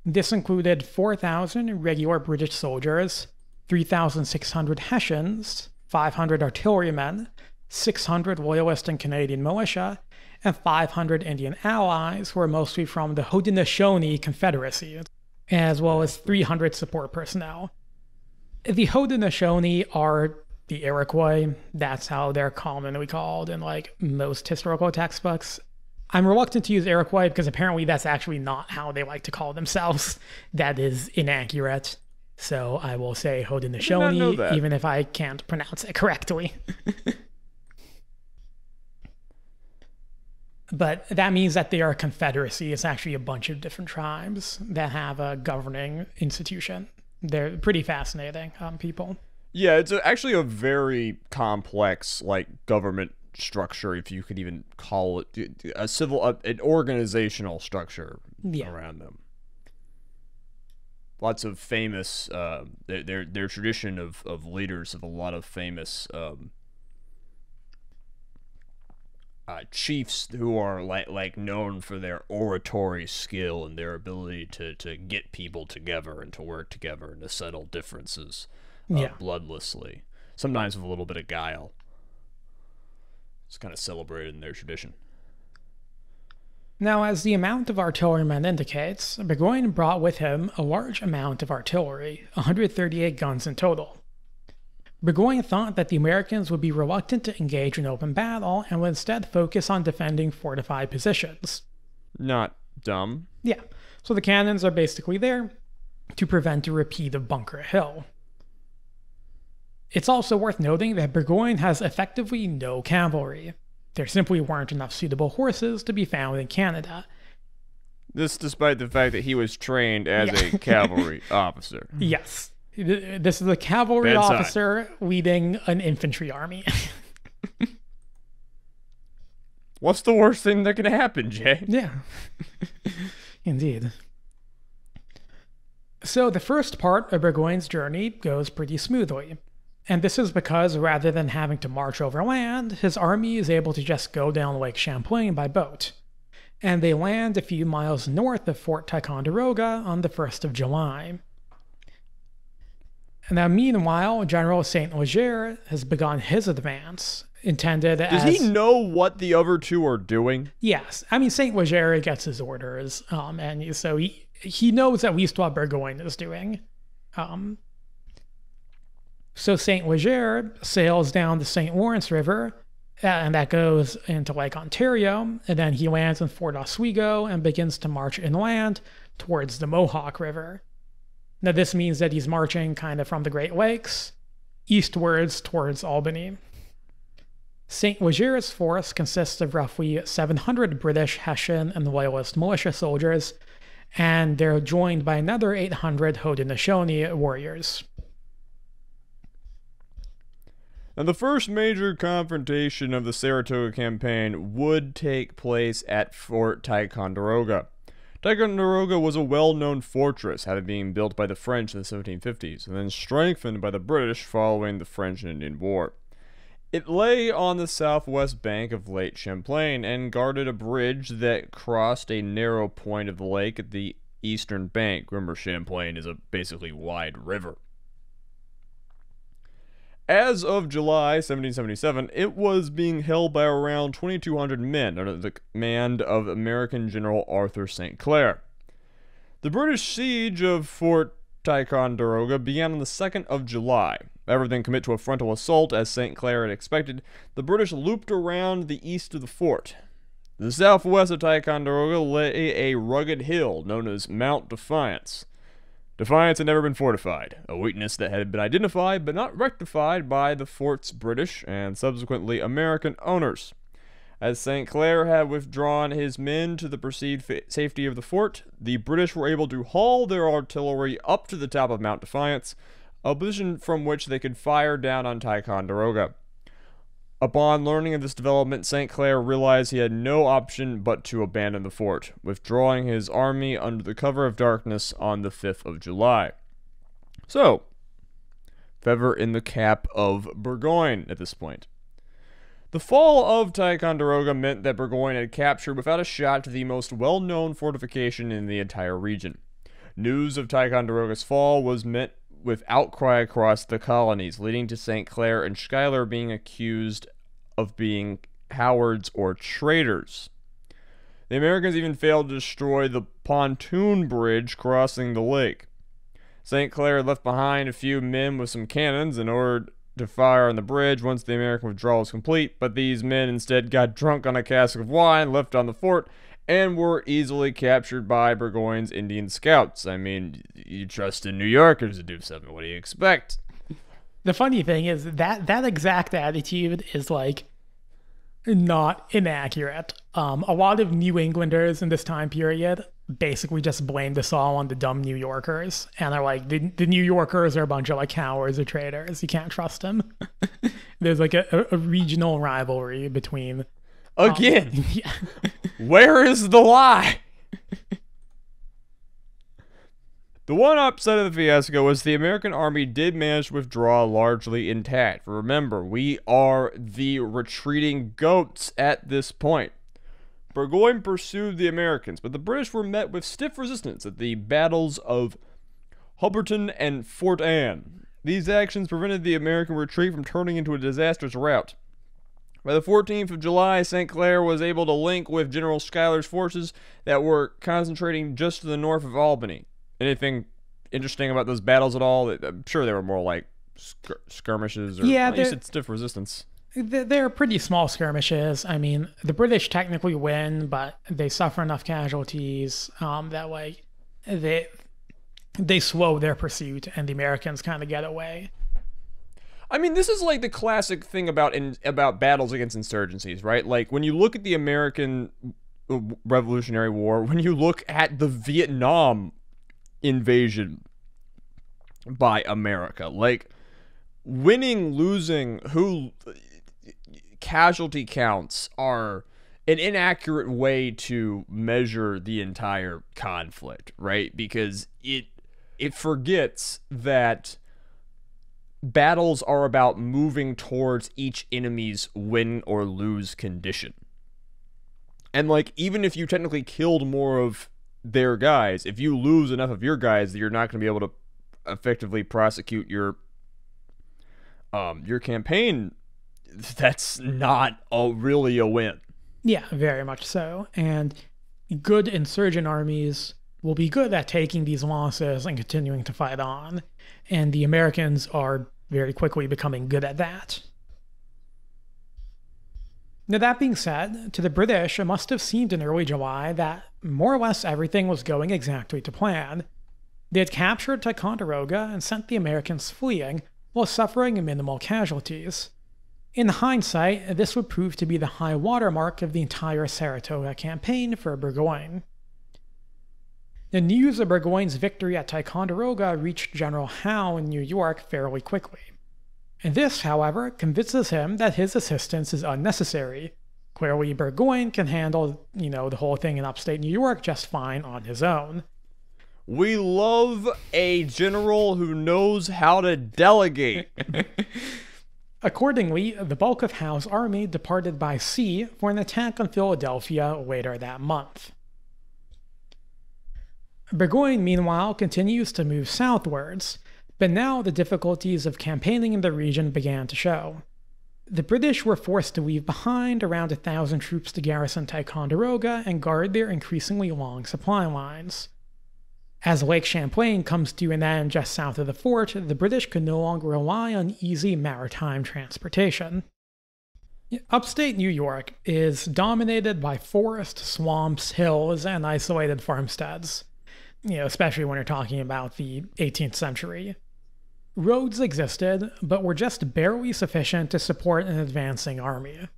This included 4,000 regular British soldiers, 3,600 Hessians, 500 artillerymen, 600 Loyalist and Canadian militia, and 500 Indian allies who were mostly from the Haudenosaunee Confederacy, as well as 300 support personnel. The Haudenosaunee are the Iroquois. That's how they're commonly called in like most historical textbooks. I'm reluctant to use Iroquois because apparently that's actually not how they like to call themselves. That is inaccurate. So I will say Haudenosaunee, even if I can't pronounce it correctly. but that means that they are a confederacy. It's actually a bunch of different tribes that have a governing institution. They're pretty fascinating um, people. Yeah, it's a, actually a very complex like government structure, if you could even call it a civil, a, an organizational structure yeah. around them. Lots of famous, uh, their, their their tradition of, of leaders of a lot of famous um, uh, chiefs who are like like known for their oratory skill and their ability to to get people together and to work together and to settle differences uh, yeah. bloodlessly, sometimes with a little bit of guile. It's kind of celebrated in their tradition. Now, as the amount of artillerymen indicates, Burgoyne brought with him a large amount of artillery, 138 guns in total. Burgoyne thought that the Americans would be reluctant to engage in open battle and would instead focus on defending fortified positions. Not dumb. Yeah, so the cannons are basically there to prevent a repeat of Bunker Hill. It's also worth noting that Burgoyne has effectively no cavalry. There simply weren't enough suitable horses to be found in Canada. This despite the fact that he was trained as yeah. a cavalry officer. Yes. This is a cavalry Bad officer leading an infantry army. What's the worst thing that can happen, Jay? Yeah. Indeed. So the first part of Burgoyne's journey goes pretty smoothly. And this is because rather than having to march over land, his army is able to just go down Lake Champlain by boat. And they land a few miles north of Fort Ticonderoga on the 1st of July. Now, meanwhile, General Saint Leger has begun his advance, intended Does as, he know what the other two are doing? Yes, I mean Saint Leger gets his orders, um, and so he he knows at least what Burgoyne is doing. Um, so St. Leger sails down the St. Lawrence River, uh, and that goes into Lake Ontario, and then he lands in Fort Oswego and begins to march inland towards the Mohawk River. Now, this means that he's marching kind of from the Great Lakes eastwards towards Albany. St. Leger's force consists of roughly 700 British, Hessian, and Loyalist militia soldiers, and they're joined by another 800 Haudenosaunee warriors. Now, the first major confrontation of the Saratoga campaign would take place at Fort Ticonderoga. Ticonderoga was a well-known fortress, having been built by the French in the 1750s, and then strengthened by the British following the French and Indian War. It lay on the southwest bank of Lake Champlain and guarded a bridge that crossed a narrow point of the lake at the eastern bank. Remember, Champlain is a basically wide river. As of July 1777, it was being held by around 2,200 men under the command of American General Arthur St. Clair. The British siege of Fort Ticonderoga began on the 2nd of July. Rather than commit to a frontal assault as St. Clair had expected, the British looped around the east of the fort. The southwest of Ticonderoga lay a rugged hill known as Mount Defiance. Defiance had never been fortified, a weakness that had been identified but not rectified by the fort's British and subsequently American owners. As St. Clair had withdrawn his men to the perceived safety of the fort, the British were able to haul their artillery up to the top of Mount Defiance, a position from which they could fire down on Ticonderoga. Upon learning of this development, St. Clair realized he had no option but to abandon the fort, withdrawing his army under the cover of darkness on the 5th of July. So, feather in the cap of Burgoyne at this point. The fall of Ticonderoga meant that Burgoyne had captured without a shot the most well known fortification in the entire region. News of Ticonderoga's fall was met with outcry across the colonies, leading to St. Clair and Schuyler being accused of being cowards or traitors. The Americans even failed to destroy the pontoon bridge crossing the lake. St. Clair left behind a few men with some cannons in order to fire on the bridge once the American withdrawal was complete, but these men instead got drunk on a cask of wine left on the fort and were easily captured by Burgoyne's Indian scouts. I mean, you trust in New Yorkers to do something. What do you expect? The funny thing is that that exact attitude is like not inaccurate. Um, a lot of New Englanders in this time period basically just blame this all on the dumb New Yorkers, and they're like, the, the New Yorkers are a bunch of like cowards or traitors. You can't trust them. There's like a, a, regional rivalry between. Again, um, yeah. where is the lie? The one upside of the fiasco was the American army did manage to withdraw largely intact. Remember, we are the retreating goats at this point. Burgoyne pursued the Americans, but the British were met with stiff resistance at the battles of Hubbardton and Fort Anne. These actions prevented the American retreat from turning into a disastrous rout. By the 14th of July, St. Clair was able to link with General Schuyler's forces that were concentrating just to the north of Albany anything interesting about those battles at all? I'm sure they were more like skir- skirmishes or yeah, you said stiff resistance. They're pretty small skirmishes. I mean, the British technically win, but they suffer enough casualties um, that way they they slow their pursuit, and the Americans kind of get away. I mean, this is like the classic thing about in about battles against insurgencies, right? Like when you look at the American Revolutionary War, when you look at the Vietnam invasion by America. Like winning, losing, who casualty counts are an inaccurate way to measure the entire conflict, right? Because it it forgets that battles are about moving towards each enemy's win or lose condition. And like even if you technically killed more of their guys. If you lose enough of your guys, you're not going to be able to effectively prosecute your um your campaign. That's not a really a win. Yeah, very much so. And good insurgent armies will be good at taking these losses and continuing to fight on. And the Americans are very quickly becoming good at that. Now, that being said, to the British, it must have seemed in early July that more or less everything was going exactly to plan. They had captured Ticonderoga and sent the Americans fleeing while suffering minimal casualties. In hindsight, this would prove to be the high watermark of the entire Saratoga campaign for Burgoyne. The news of Burgoyne's victory at Ticonderoga reached General Howe in New York fairly quickly. And this, however, convinces him that his assistance is unnecessary. Clearly, Burgoyne can handle, you know, the whole thing in upstate New York just fine on his own. We love a general who knows how to delegate. Accordingly, the bulk of Howe's army departed by sea for an attack on Philadelphia later that month. Burgoyne, meanwhile, continues to move southwards, but now the difficulties of campaigning in the region began to show. The British were forced to leave behind around a thousand troops to garrison Ticonderoga and guard their increasingly long supply lines. As Lake Champlain comes to an end just south of the fort, the British could no longer rely on easy maritime transportation. Upstate New York is dominated by forest, swamps, hills, and isolated farmsteads. You know, especially when you're talking about the 18th century. Roads existed, but were just barely sufficient to support an advancing army.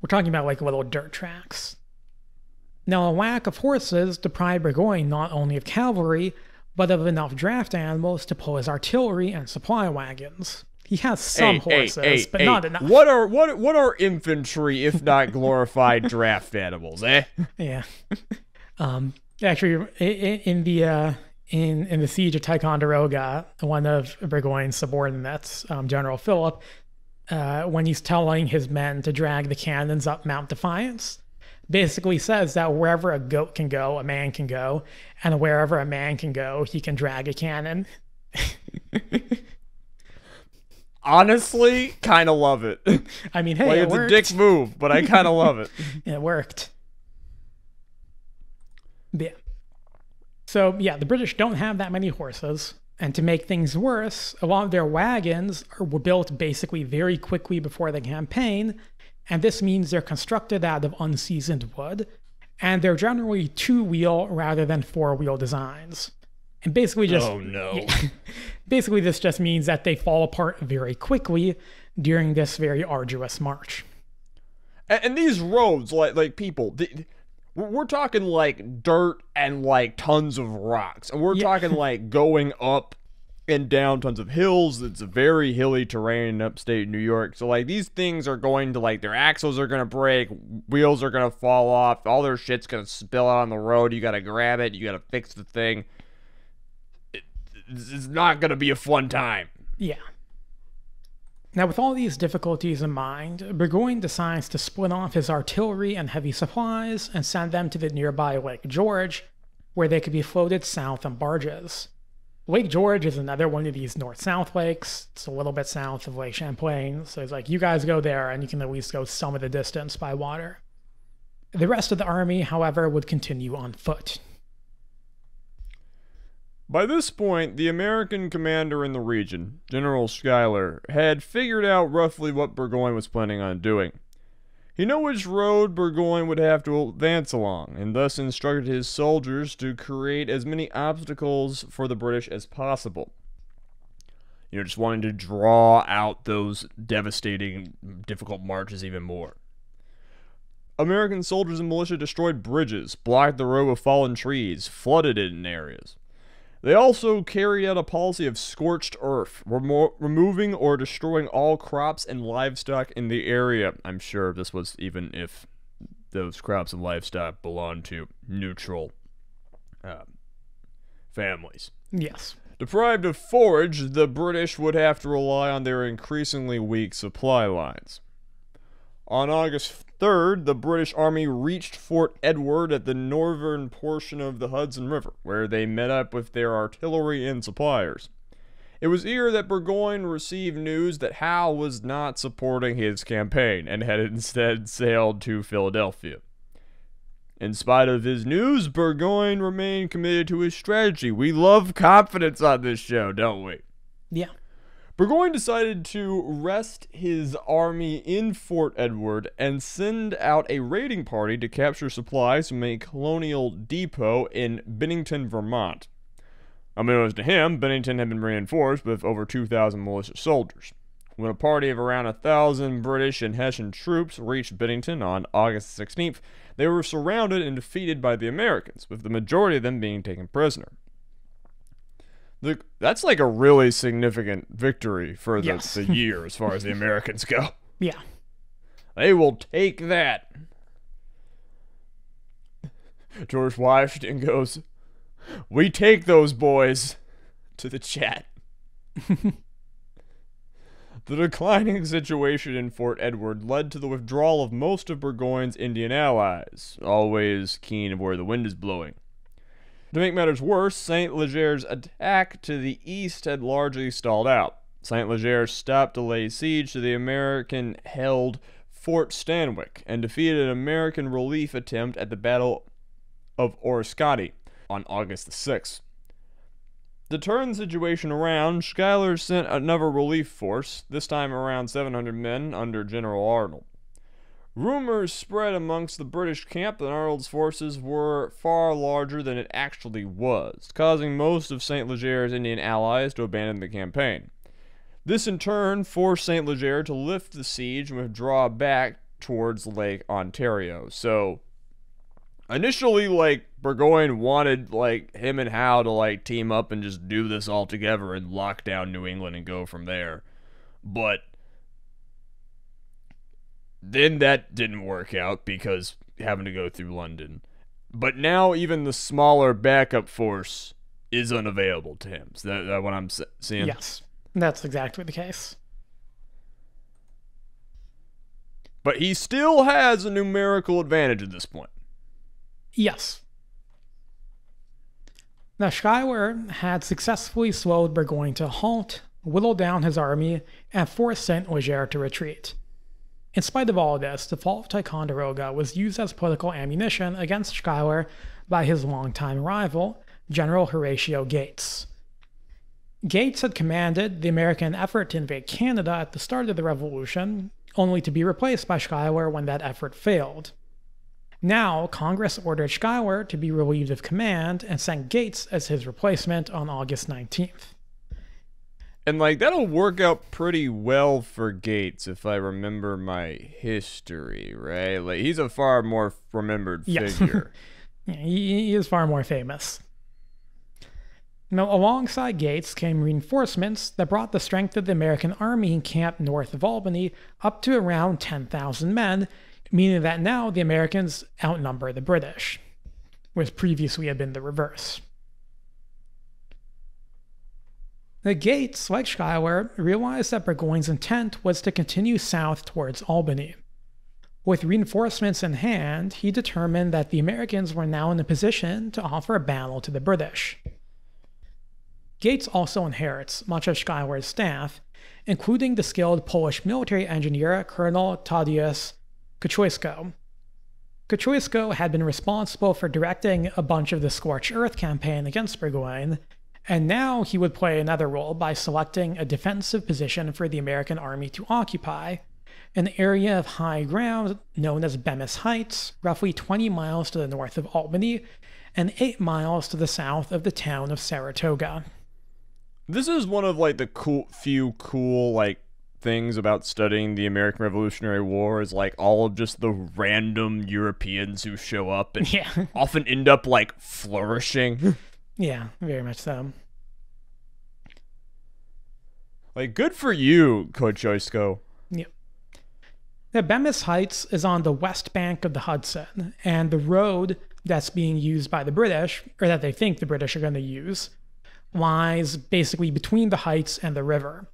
We're talking about like little dirt tracks. Now, a lack of horses deprived Burgoyne not only of cavalry, but of enough draft animals to pull his artillery and supply wagons. He has some hey, horses, hey, hey, but not enough. What are what what are infantry if not glorified draft animals, eh? Yeah. Um, actually, in, the uh, in, in the siege of Ticonderoga, one of Burgoyne's subordinates, um, General Philip, uh, when he's telling his men to drag the cannons up Mount Defiance, basically says that wherever a goat can go, a man can go, and wherever a man can go, he can drag a cannon. Honestly, kind of love it. I mean, hey, like, it it's worked. a dick move, but I kind of love it. it worked. Yeah. So, yeah, the British don't have that many horses. And to make things worse, a lot of their wagons were built basically very quickly before the campaign, and this means they're constructed out of unseasoned wood, and they're generally two wheel rather than four wheel designs. And basically, just Oh no. basically, this just means that they fall apart very quickly during this very arduous march. And, and these roads, like like people, the, we're talking like dirt and like tons of rocks, and we're Yeah. talking like going up and down tons of hills. It's a very hilly terrain in upstate New York. So like these things are going to like their axles are gonna break, wheels are gonna fall off, all their shit's gonna spill out on the road. You gotta grab it, you gotta fix the thing. It, it's not gonna be a fun time. Yeah. Now, with all these difficulties in mind, Burgoyne decides to split off his artillery and heavy supplies and send them to the nearby Lake George, where they could be floated south on barges. Lake George is another one of these north south lakes. It's a little bit south of Lake Champlain, so it's like you guys go there and you can at least go some of the distance by water. The rest of the army, however, would continue on foot. By this point, the American commander in the region, General Schuyler, had figured out roughly what Burgoyne was planning on doing. He knew which road Burgoyne would have to advance along, and thus instructed his soldiers to create as many obstacles for the British as possible. You know, just wanting to draw out those devastating, difficult marches even more. American soldiers and militia destroyed bridges, blocked the road with fallen trees, flooded it in areas. They also carried out a policy of scorched earth, remo- removing or destroying all crops and livestock in the area. I'm sure this was even if those crops and livestock belonged to neutral uh, families. Yes. Deprived of forage, the British would have to rely on their increasingly weak supply lines. On August 3rd, the British Army reached Fort Edward at the northern portion of the Hudson River, where they met up with their artillery and suppliers. It was here that Burgoyne received news that Howe was not supporting his campaign and had instead sailed to Philadelphia. In spite of his news, Burgoyne remained committed to his strategy. We love confidence on this show, don't we? Yeah. Burgoyne decided to rest his army in Fort Edward and send out a raiding party to capture supplies from a colonial depot in Bennington, Vermont. Unbeknownst to him, Bennington had been reinforced with over 2,000 militia soldiers. When a party of around a thousand British and Hessian troops reached Bennington on August 16th, they were surrounded and defeated by the Americans, with the majority of them being taken prisoner. The, that's like a really significant victory for the, Yes. the year as far as the Americans go. Yeah. They will take that. George Washington goes, We take those boys to the chat. the declining situation in Fort Edward led to the withdrawal of most of Burgoyne's Indian allies, always keen of where the wind is blowing. To make matters worse, St. Leger's attack to the east had largely stalled out. St. Leger stopped to lay siege to the American held Fort Stanwix and defeated an American relief attempt at the Battle of Oriskany on August the 6th. To turn the situation around, Schuyler sent another relief force, this time around 700 men under General Arnold. Rumors spread amongst the British camp that Arnold's forces were far larger than it actually was, causing most of St. Leger's Indian allies to abandon the campaign. This in turn forced St. Leger to lift the siege and withdraw back towards Lake Ontario. So initially like Burgoyne wanted like him and Howe to like team up and just do this all together and lock down New England and go from there. But then that didn't work out because having to go through London. But now even the smaller backup force is unavailable to him. Is that, that what I'm s- seeing? Yes. That's exactly the case. But he still has a numerical advantage at this point. Yes. Now, Schuyler had successfully slowed Burgoyne to a halt, whittled down his army, and forced St. Leger to retreat. In spite of all of this, the fall of Ticonderoga was used as political ammunition against Schuyler by his longtime rival, General Horatio Gates. Gates had commanded the American effort to invade Canada at the start of the Revolution, only to be replaced by Schuyler when that effort failed. Now, Congress ordered Schuyler to be relieved of command and sent Gates as his replacement on August 19th. And like that'll work out pretty well for Gates if I remember my history, right? Like he's a far more remembered Yes. figure. Yeah, he, he is far more famous. Now, alongside Gates came reinforcements that brought the strength of the American army in camp north of Albany up to around 10,000 men, meaning that now the Americans outnumber the British, whereas previously had been the reverse. The Gates, like Schuyler, realized that Burgoyne's intent was to continue south towards Albany. With reinforcements in hand, he determined that the Americans were now in a position to offer a battle to the British. Gates also inherits much of Schuyler's staff, including the skilled Polish military engineer Colonel Tadeusz Kosciuszko. Kosciuszko had been responsible for directing a bunch of the Scorched Earth campaign against Burgoyne, and now he would play another role by selecting a defensive position for the American army to occupy, an area of high ground known as Bemis Heights, roughly 20 miles to the north of Albany and 8 miles to the south of the town of Saratoga. this is one of like the cool few cool like things about studying the American Revolutionary War is like all of just the random Europeans who show up and Yeah, often end up like flourishing. Yeah, very much so. like good for you, Kosciuszko. The Bemis Heights is on the west bank of the Hudson, and the road that's being used by the British, or that they think the British are going to use, lies basically between the heights and the river.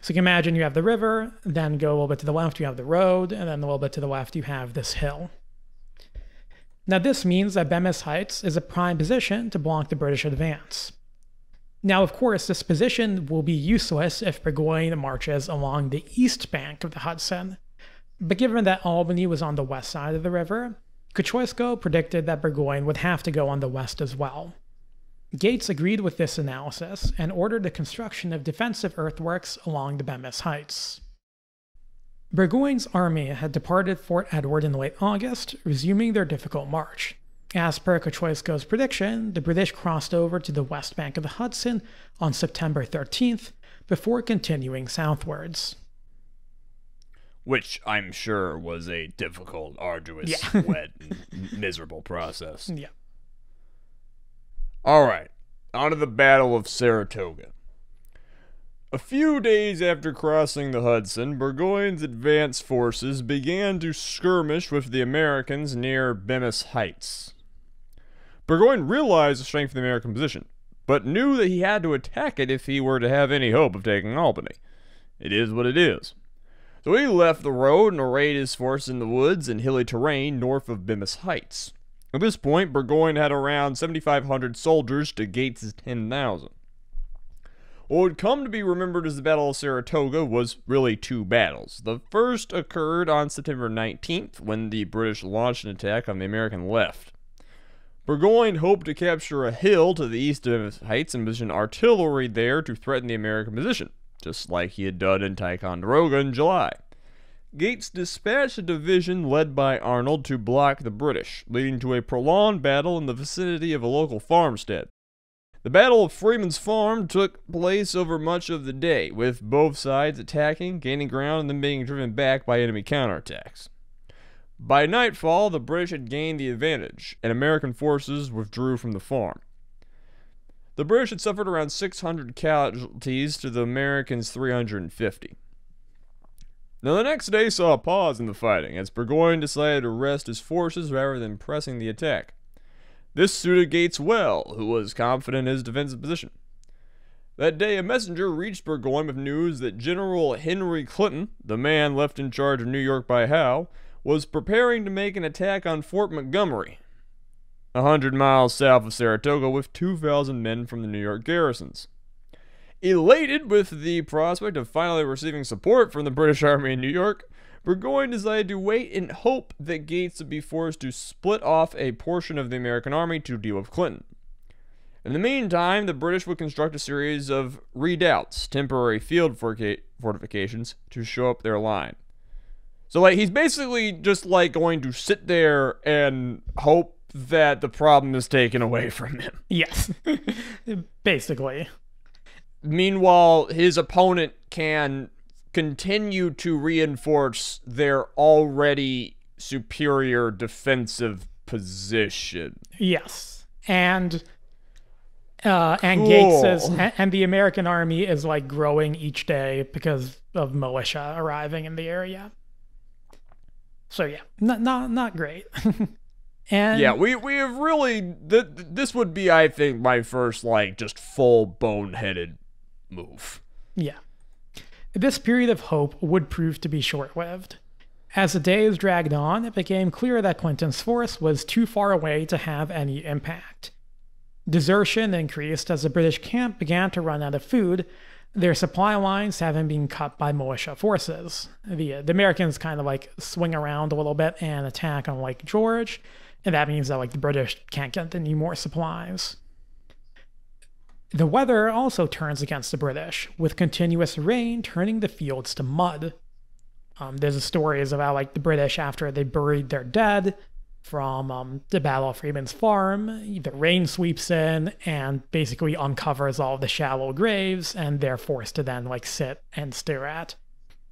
So you can imagine you have the river, then go a little bit to the left, you have the road, and then a little bit to the left, you have this hill. Now, this means that Bemis Heights is a prime position to block the British advance. Now, of course, this position will be useless if Burgoyne marches along the east bank of the Hudson. But given that Albany was on the west side of the river, Kosciuszko predicted that Burgoyne would have to go on the west as well. Gates agreed with this analysis and ordered the construction of defensive earthworks along the Bemis Heights. Burgoyne's army had departed Fort Edward in late August, resuming their difficult march. As per Kosciuszko's prediction, the British crossed over to the west bank of the Hudson on September 13th before continuing southwards. Which I'm sure was a difficult, arduous, Yeah. wet, and miserable process. Yeah. All right, on to the Battle of Saratoga. A few days after crossing the Hudson, Burgoyne's advance forces began to skirmish with the Americans near Bemis Heights. Burgoyne realized the strength of the American position, but knew that he had to attack it if he were to have any hope of taking Albany. It is what it is. So he left the road and arrayed his force in the woods and hilly terrain north of Bemis Heights. At this point, Burgoyne had around 7,500 soldiers to Gates's 10,000. What would come to be remembered as the Battle of Saratoga was really two battles. The first occurred on September 19th when the British launched an attack on the American left. Burgoyne hoped to capture a hill to the east of Heights and position artillery there to threaten the American position, just like he had done in Ticonderoga in July. Gates dispatched a division led by Arnold to block the British, leading to a prolonged battle in the vicinity of a local farmstead. The Battle of Freeman's Farm took place over much of the day, with both sides attacking, gaining ground, and then being driven back by enemy counterattacks. By nightfall, the British had gained the advantage, and American forces withdrew from the farm. The British had suffered around 600 casualties to the Americans' 350. Now, the next day saw a pause in the fighting as Burgoyne decided to rest his forces rather than pressing the attack. This suited Gates well, who was confident in his defensive position. That day, a messenger reached Burgoyne with news that General Henry Clinton, the man left in charge of New York by Howe, was preparing to make an attack on Fort Montgomery, a hundred miles south of Saratoga, with 2,000 men from the New York garrisons. Elated with the prospect of finally receiving support from the British Army in New York, Burgoyne decided to wait in hope that Gates would be forced to split off a portion of the American army to deal with Clinton. In the meantime, the British would construct a series of redoubts, temporary field fortifications, to show up their line. So, like, he's basically just like going to sit there and hope that the problem is taken away from him. Yes, basically. Meanwhile, his opponent can continue to reinforce their already superior defensive position. Yes, and uh, and Cool. Gates is, and, and the American army is like growing each day because of militia arriving in the area. So yeah, not not not great. and Yeah, we we have really th- this would be I think my first like just full boneheaded move. Yeah. This period of hope would prove to be short lived. As the days dragged on, it became clear that Clinton's force was too far away to have any impact. Desertion increased as the British camp began to run out of food, their supply lines having been cut by militia forces. The, uh, the Americans kind of like swing around a little bit and attack on Lake George, and that means that like the British can't get any more supplies. The weather also turns against the British, with continuous rain turning the fields to mud. Um, there's stories about like the British after they buried their dead from um, the Battle of Freeman's Farm. The rain sweeps in and basically uncovers all the shallow graves, and they're forced to then like sit and stare at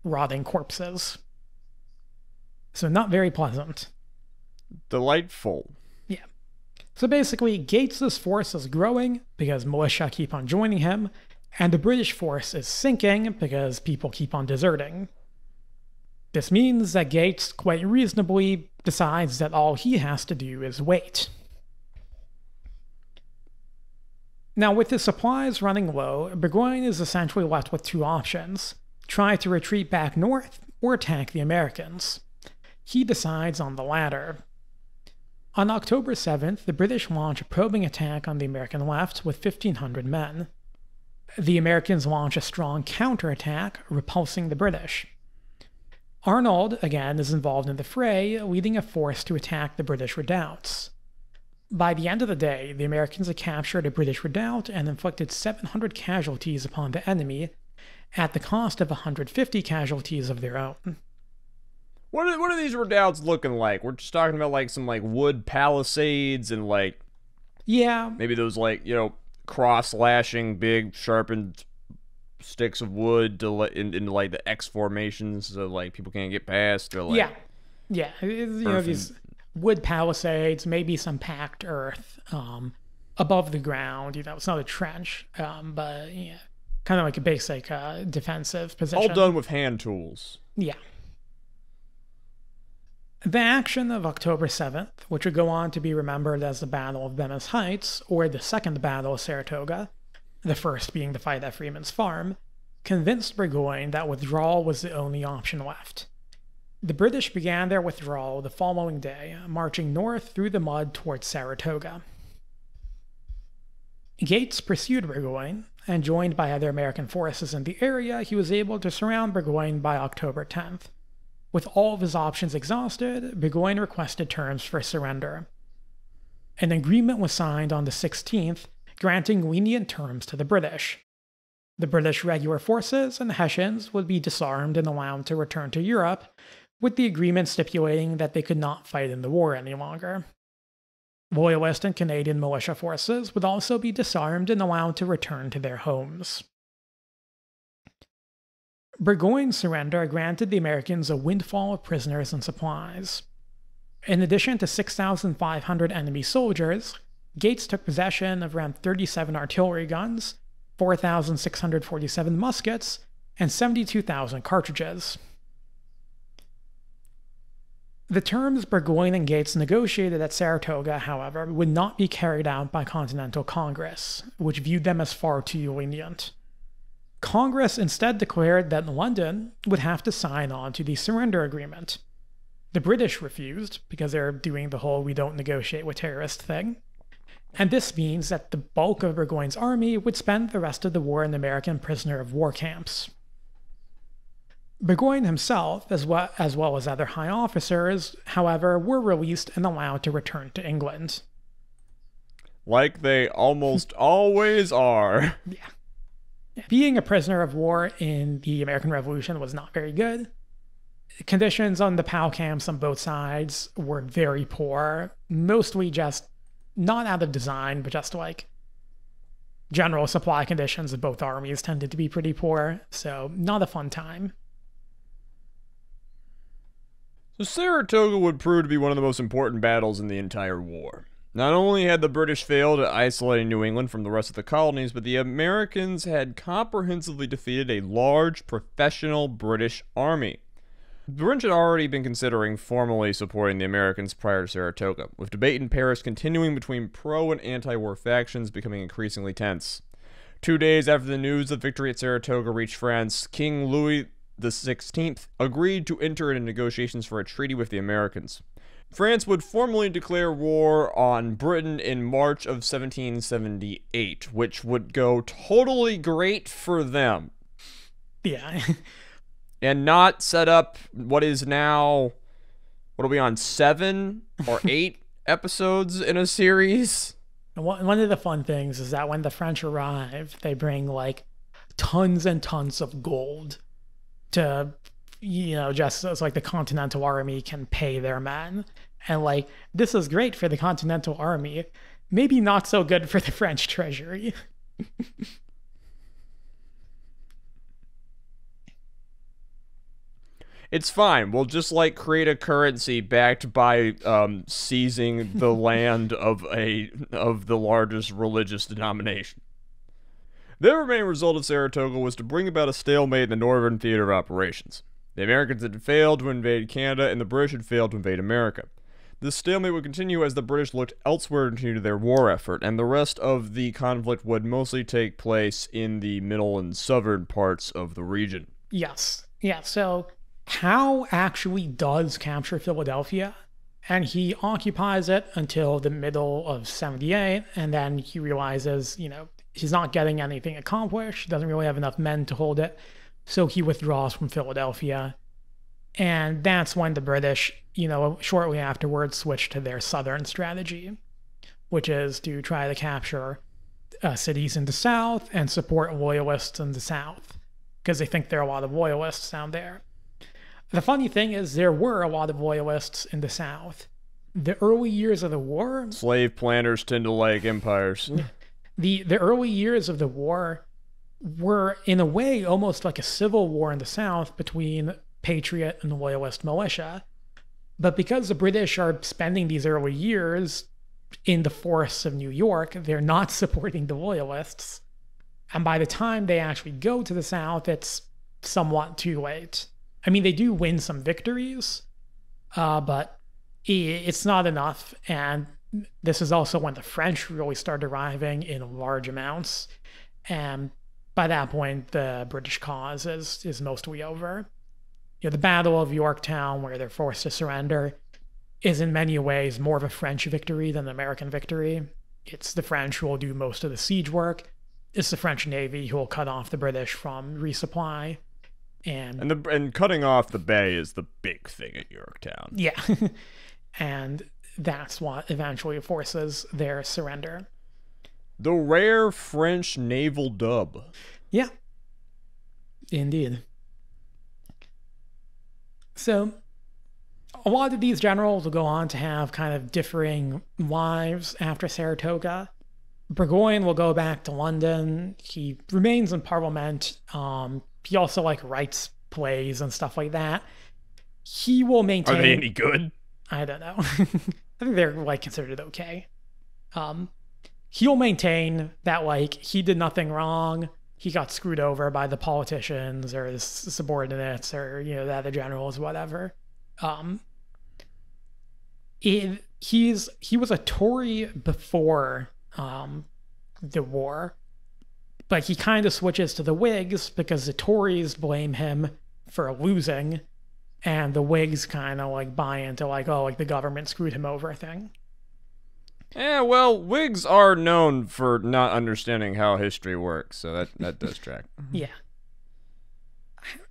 rotting corpses. So not very pleasant. Delightful. So basically, Gates's force is growing because militia keep on joining him, and the British force is sinking because people keep on deserting. This means that Gates quite reasonably decides that all he has to do is wait. Now, with his supplies running low, Burgoyne is essentially left with two options try to retreat back north or attack the Americans. He decides on the latter. On October 7th, the British launch a probing attack on the American left with 1,500 men. The Americans launch a strong counterattack, repulsing the British. Arnold, again, is involved in the fray, leading a force to attack the British redoubts. By the end of the day, the Americans had captured a British redoubt and inflicted 700 casualties upon the enemy, at the cost of 150 casualties of their own. What are, what are these redoubts looking like? We're just talking about like some like wood palisades and like Yeah, maybe those like you know cross lashing big sharpened sticks of wood to let in, into like the X formations so like people can't get past or like yeah, yeah. You know these wood palisades, maybe some packed earth um, above the ground. You know, it's not a trench, um, but yeah, kind of like a basic uh, defensive position. all done with hand tools. Yeah. The action of October 7th, which would go on to be remembered as the Battle of Bemis Heights or the Second Battle of Saratoga, the first being the fight at Freeman's Farm, convinced Burgoyne that withdrawal was the only option left. The British began their withdrawal the following day, marching north through the mud towards Saratoga. Gates pursued Burgoyne, and joined by other American forces in the area, he was able to surround Burgoyne by October 10th. With all of his options exhausted, Burgoyne requested terms for surrender. An agreement was signed on the 16th, granting lenient terms to the British. The British regular forces and Hessians would be disarmed and allowed to return to Europe, with the agreement stipulating that they could not fight in the war any longer. Loyalist and Canadian militia forces would also be disarmed and allowed to return to their homes. Burgoyne's surrender granted the Americans a windfall of prisoners and supplies. In addition to 6,500 enemy soldiers, Gates took possession of around 37 artillery guns, 4,647 muskets, and 72,000 cartridges. The terms Burgoyne and Gates negotiated at Saratoga, however, would not be carried out by Continental Congress, which viewed them as far too lenient. Congress instead declared that London would have to sign on to the surrender agreement. The British refused because they're doing the whole we don't negotiate with terrorists thing. And this means that the bulk of Burgoyne's army would spend the rest of the war in American prisoner of war camps. Burgoyne himself, as well, as well as other high officers, however, were released and allowed to return to England. like they almost always are. Being a prisoner of war in the American Revolution was not very good. Conditions on the POW camps on both sides were very poor, mostly just not out of design, but just like general supply conditions of both armies tended to be pretty poor. So, not a fun time. So Saratoga would prove to be one of the most important battles in the entire war. Not only had the British failed at isolating New England from the rest of the colonies, but the Americans had comprehensively defeated a large professional British army. The had already been considering formally supporting the Americans prior to Saratoga, with debate in Paris continuing between pro and anti war factions becoming increasingly tense. Two days after the news of victory at Saratoga reached France, King Louis XVI agreed to enter into negotiations for a treaty with the Americans. France would formally declare war on Britain in March of 1778, which would go totally great for them. Yeah. and not set up what is now what are we on seven or eight episodes in a series one of the fun things is that when the french arrive they bring like tons and tons of gold to you know just as like the continental army can pay their men. And like this is great for the continental army. Maybe not so good for the french treasury. It's fine. We'll just like create a currency backed by um, seizing the land of a of the largest religious denomination. The main result of Saratoga was to bring about a stalemate in the northern theater of operations. The Americans had failed to invade Canada, and the British had failed to invade America. This stalemate would continue as the British looked elsewhere to continue their war effort, and the rest of the conflict would mostly take place in the middle and southern parts of the region. Yes. Yeah, so Howe actually does capture Philadelphia, and he occupies it until the middle of 78, and then he realizes, you know, he's not getting anything accomplished. He doesn't really have enough men to hold it. So he withdraws from Philadelphia. And that's when the British, you know, shortly afterwards switched to their southern strategy, which is to try to capture uh, cities in the south and support loyalists in the south because they think there are a lot of loyalists down there. The funny thing is, there were a lot of loyalists in the south. The early years of the war, slave planters tend to like empires. the the early years of the war were in a way almost like a civil war in the south between patriot and the loyalist militia. But because the british are spending these early years in the forests of new york they're not supporting the loyalists. And by the time they actually go to the south it's somewhat too late. I mean they do win some victories uh, but it's not enough. And this is also when the French really start arriving in large amounts. And by that point, the British cause is, is mostly over. You know, the Battle of Yorktown, where they're forced to surrender, is in many ways more of a French victory than an American victory. It's the French who will do most of the siege work. It's the French Navy who will cut off the British from resupply. And and, the, and cutting off the bay is the big thing at Yorktown. Yeah. and that's what eventually forces their surrender. The rare French naval dub. Yeah. Indeed. So, a lot of these generals will go on to have kind of differing lives after Saratoga. Burgoyne will go back to London. He remains in Parliament. Um, he also like writes plays and stuff like that. He will maintain. Are they any good? I don't know. I think they're like considered okay. Um, he'll maintain that like he did nothing wrong. He got screwed over by the politicians or his subordinates or you know the other generals, whatever. Um, it, he's he was a Tory before um, the war, but he kind of switches to the Whigs because the Tories blame him for losing and the Whigs kind of like buy into like oh like the government screwed him over thing. Yeah, well, Whigs are known for not understanding how history works, so that that does track. yeah.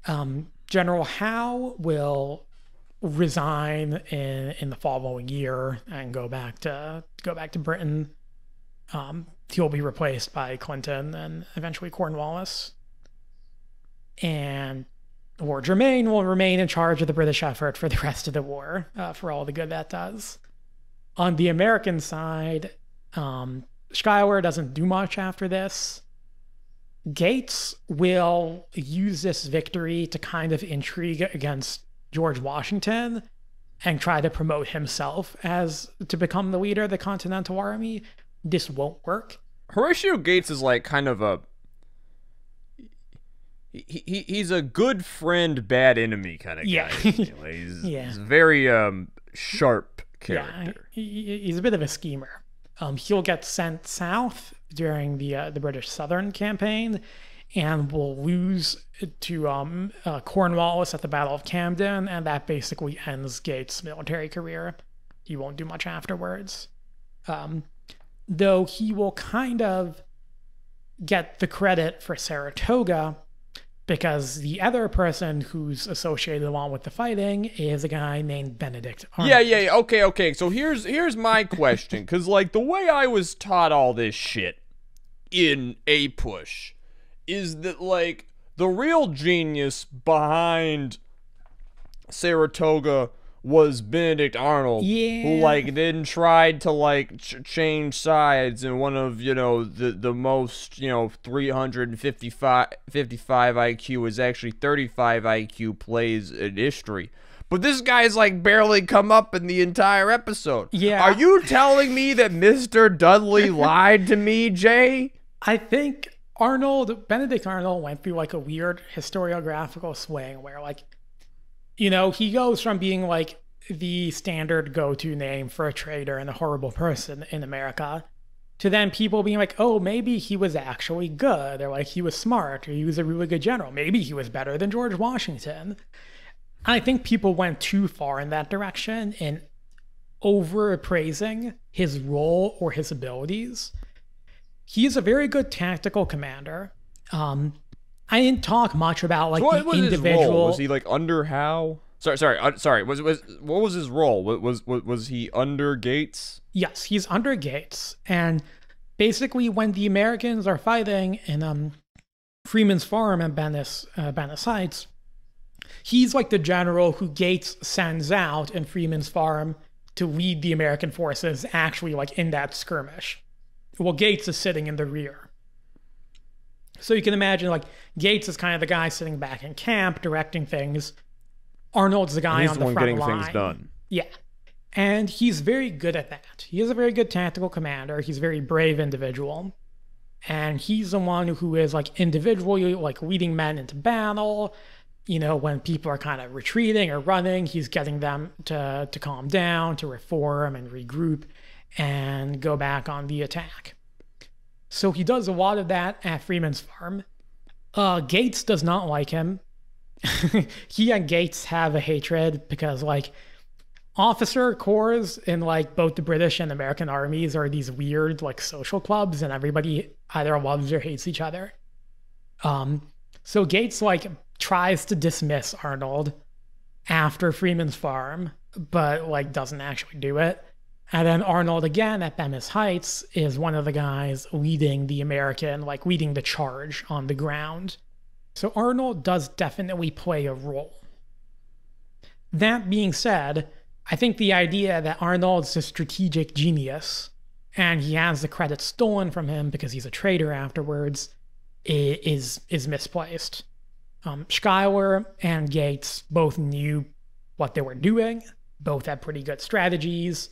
Um, General Howe will resign in in the following year and go back to go back to Britain. Um, he'll be replaced by Clinton and eventually Cornwallis. And Lord Germain will remain in charge of the British effort for the rest of the war, uh, for all the good that does. On the American side, um, Schuyler doesn't do much after this. Gates will use this victory to kind of intrigue against George Washington and try to promote himself as to become the leader of the Continental Army. This won't work. Horatio Gates is like kind of a he, he he's a good friend, bad enemy kind of Yeah. guy. Know, he's, Yeah. he's very um sharp character. Yeah, he, he's a bit of a schemer. Um, he'll get sent south during the uh, the British Southern campaign, and will lose to um, uh, Cornwallis at the Battle of Camden, and that basically ends Gates' military career. He won't do much afterwards. Um, though he will kind of get the credit for Saratoga because the other person who's associated along with the fighting is a guy named Benedict Arnold. Yeah, yeah, yeah. Okay, okay. So here's here's my question, because like the way I was taught all this shit in APUSH is that like the real genius behind Saratoga was Benedict Arnold, who like then tried to like ch- change sides in one of you know the the most you know 355 55 IQ is actually 35 IQ plays in history. But this guy's like barely come up in the entire episode. Yeah. Are you telling me that Mr. Dudley lied to me, Jae? I think Arnold, Benedict Arnold went through like a weird historiographical swing where, like, you know, he goes from being like the standard go to name for a traitor and a horrible person in America to then people being like, oh, maybe he was actually good, or like he was smart, or he was a really good general. Maybe he was better than George Washington. I think people went too far in that direction in overappraising his role or his abilities he is a very good tactical commander. Um, I didn't talk much about like What the was his individual. role? Was he like under Howe? Sorry, sorry, uh, sorry. Was was what was his role? Was was was, was he under Gates? Yes, he's under Gates, and basically when the Americans are fighting in um, Freeman's Farm and Bemis uh, Bemis Heights, he's like the general who Gates sends out in Freeman's Farm to lead the American forces actually like in that skirmish. Well, Gates is sitting in the rear. So you can imagine like Gates is kind of the guy sitting back in camp directing things. Arnold's the guy He's on the the one front getting line. things done. Yeah. And he's very good at that. He is a very good tactical commander. He's a very brave individual. And he's the one who is like individually like leading men into battle. You know, when people are kind of retreating or running, he's getting them to to calm down, to reform and regroup and go back on the attack. So he does a lot of that at Freeman's Farm. Uh, Gates does not like him. he and Gates have a hatred because like officer corps in like both the British and American armies are these weird like social clubs and everybody either loves or hates each other. Um so Gates like tries to dismiss Arnold after Freeman's farm, but like doesn't actually do it. And then Arnold again at Bemis Heights is one of the guys leading the American, like leading the charge on the ground. So Arnold does definitely play a role. That being said, I think the idea that Arnold's a strategic genius and he has the credit stolen from him because he's a traitor afterwards is is misplaced. Um, Schuyler and Gates both knew what they were doing. Both had pretty good strategies.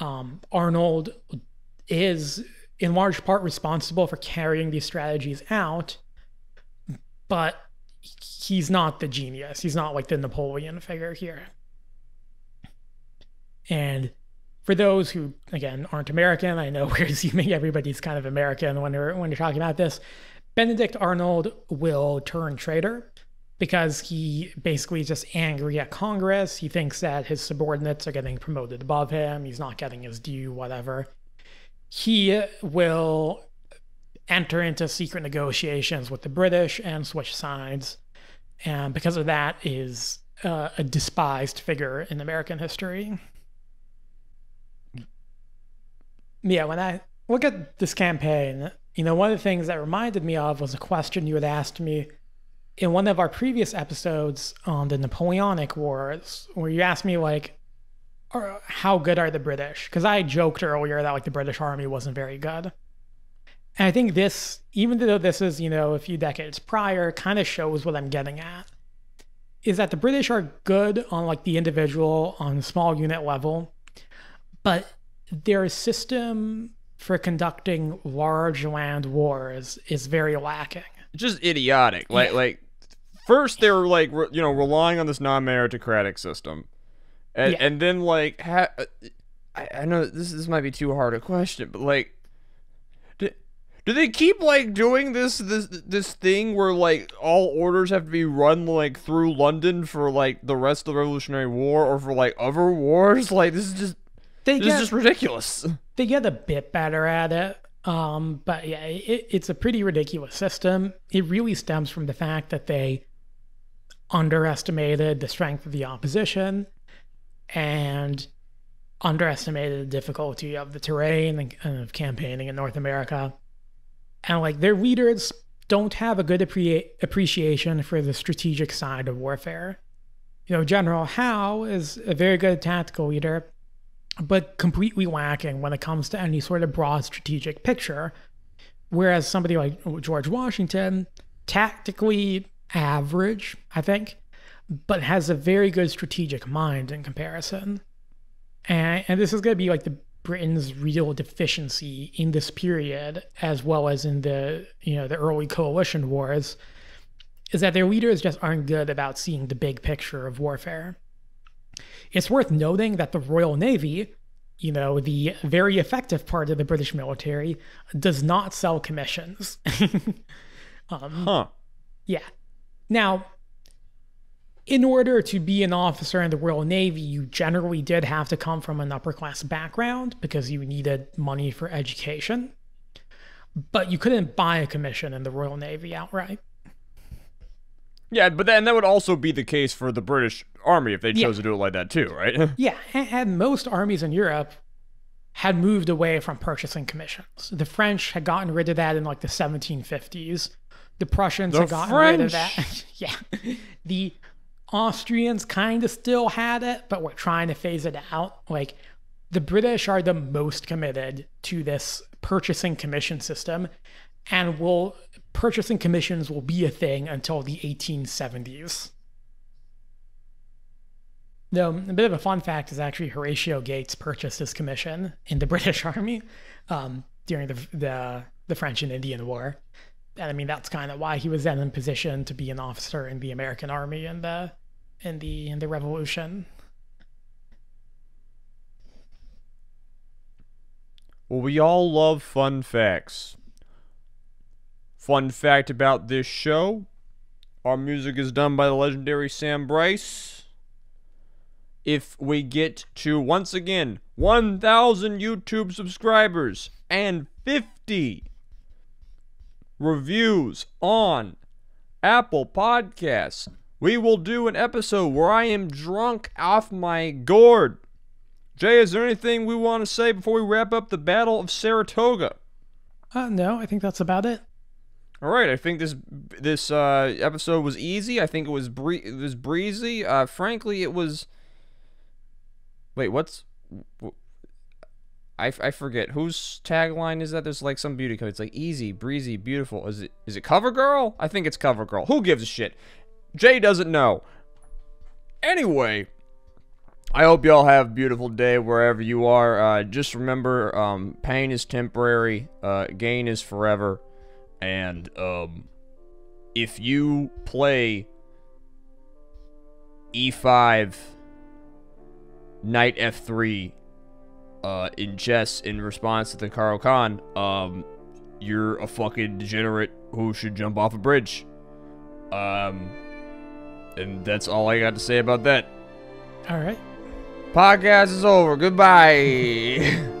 Um, Arnold is in large part responsible for carrying these strategies out, but he's not the genius. He's not like the Napoleon figure here. And for those who, again, aren't American, I know we're assuming everybody's kind of American when we're when you're talking about this. Benedict Arnold will turn traitor because he basically is just angry at Congress. He thinks that his subordinates are getting promoted above him. He's not getting his due, whatever. He will enter into secret negotiations with the British and switch sides. And because of that is uh, a despised figure in American history. Yeah, when I look at this campaign, you know, one of the things that reminded me of was a question you had asked me in one of our previous episodes on the Napoleonic Wars, where you asked me, like, how good are the British? Because I joked earlier that, like, the British Army wasn't very good. And I think this, even though this is, you know, a few decades prior, kind of shows what I'm getting at. Is that the British are good on, like, the individual, on small unit level, but their system for conducting large land wars is very lacking. just idiotic. Like Yeah. like first they were like re- you know relying on this non-meritocratic system, and Yeah. and then like ha- uh, I, I know this this might be too hard a question, but like. Do, do they keep like doing this this this thing where like all orders have to be run like through London for like the rest of the Revolutionary War or for like other wars? Like this is just They this get is just ridiculous. they get a bit better at it. Um, but yeah, it, it's a pretty ridiculous system. It really stems from the fact that they underestimated the strength of the opposition and underestimated the difficulty of the terrain and, of campaigning in North America. And like their leaders don't have a good appre- appreciation for the strategic side of warfare. You know, General Howe is a very good tactical leader, but completely lacking when it comes to any sort of broad strategic picture. Whereas somebody like George Washington, tactically average, I think, but has a very good strategic mind in comparison. And, and this is going to be like the Britain's real deficiency in this period, as well as in the you know the early coalition wars, is that their leaders just aren't good about seeing the big picture of warfare. It's worth noting that the Royal Navy, you know, the very effective part of the British military, does not sell commissions. Um, huh. yeah. Now, in order to be an officer in the Royal Navy, you generally did have to come from an upper class background because you needed money for education. But you couldn't buy a commission in the Royal Navy outright. Yeah, but then that would also be the case for the British Army if they Yeah. chose to do it like that too, right? Yeah, and most armies in Europe had moved away from purchasing commissions. The French had gotten rid of that in like the 1750s. The Prussians The had gotten rid of that. yeah. The Austrians kind of still had it, but were trying to phase it out. Like the British are the most committed to this purchasing commission system and will purchasing commissions will be a thing until the 1870s. Though a bit of a fun fact is actually Horatio Gates purchased his commission in the British Army um, during the, the the French and Indian War, and I mean that's kind of why he was then in position to be an officer in the American Army in the in the in the Revolution. Well, we all love fun facts. Fun fact about this show our music is done by the legendary Sam Bryce. If we get to, once again, 1,000 YouTube subscribers and 50 reviews on Apple Podcasts, we will do an episode where I am drunk off my gourd. Jae, is there anything we want to say before we wrap up the Battle of Saratoga? Uh, no, I think that's about it. All right, I think this this uh, episode was easy. I think it was bree- it was breezy. Uh, frankly, it was. Wait, what's? I, I forget whose tagline is that. There's like some beauty code. It's like easy, breezy, beautiful. Is it is it CoverGirl? I think it's CoverGirl. Who gives a shit? Jae doesn't know. Anyway, I hope y'all have a beautiful day wherever you are. Uh, just remember, um, pain is temporary, uh, gain is forever, and um, if you play e5, knight f3, uh, in chess in response to the Caro-Kann, um, you're a fucking degenerate who should jump off a bridge. Um, and that's all I got to say about that. All right. Podcast is over. Goodbye.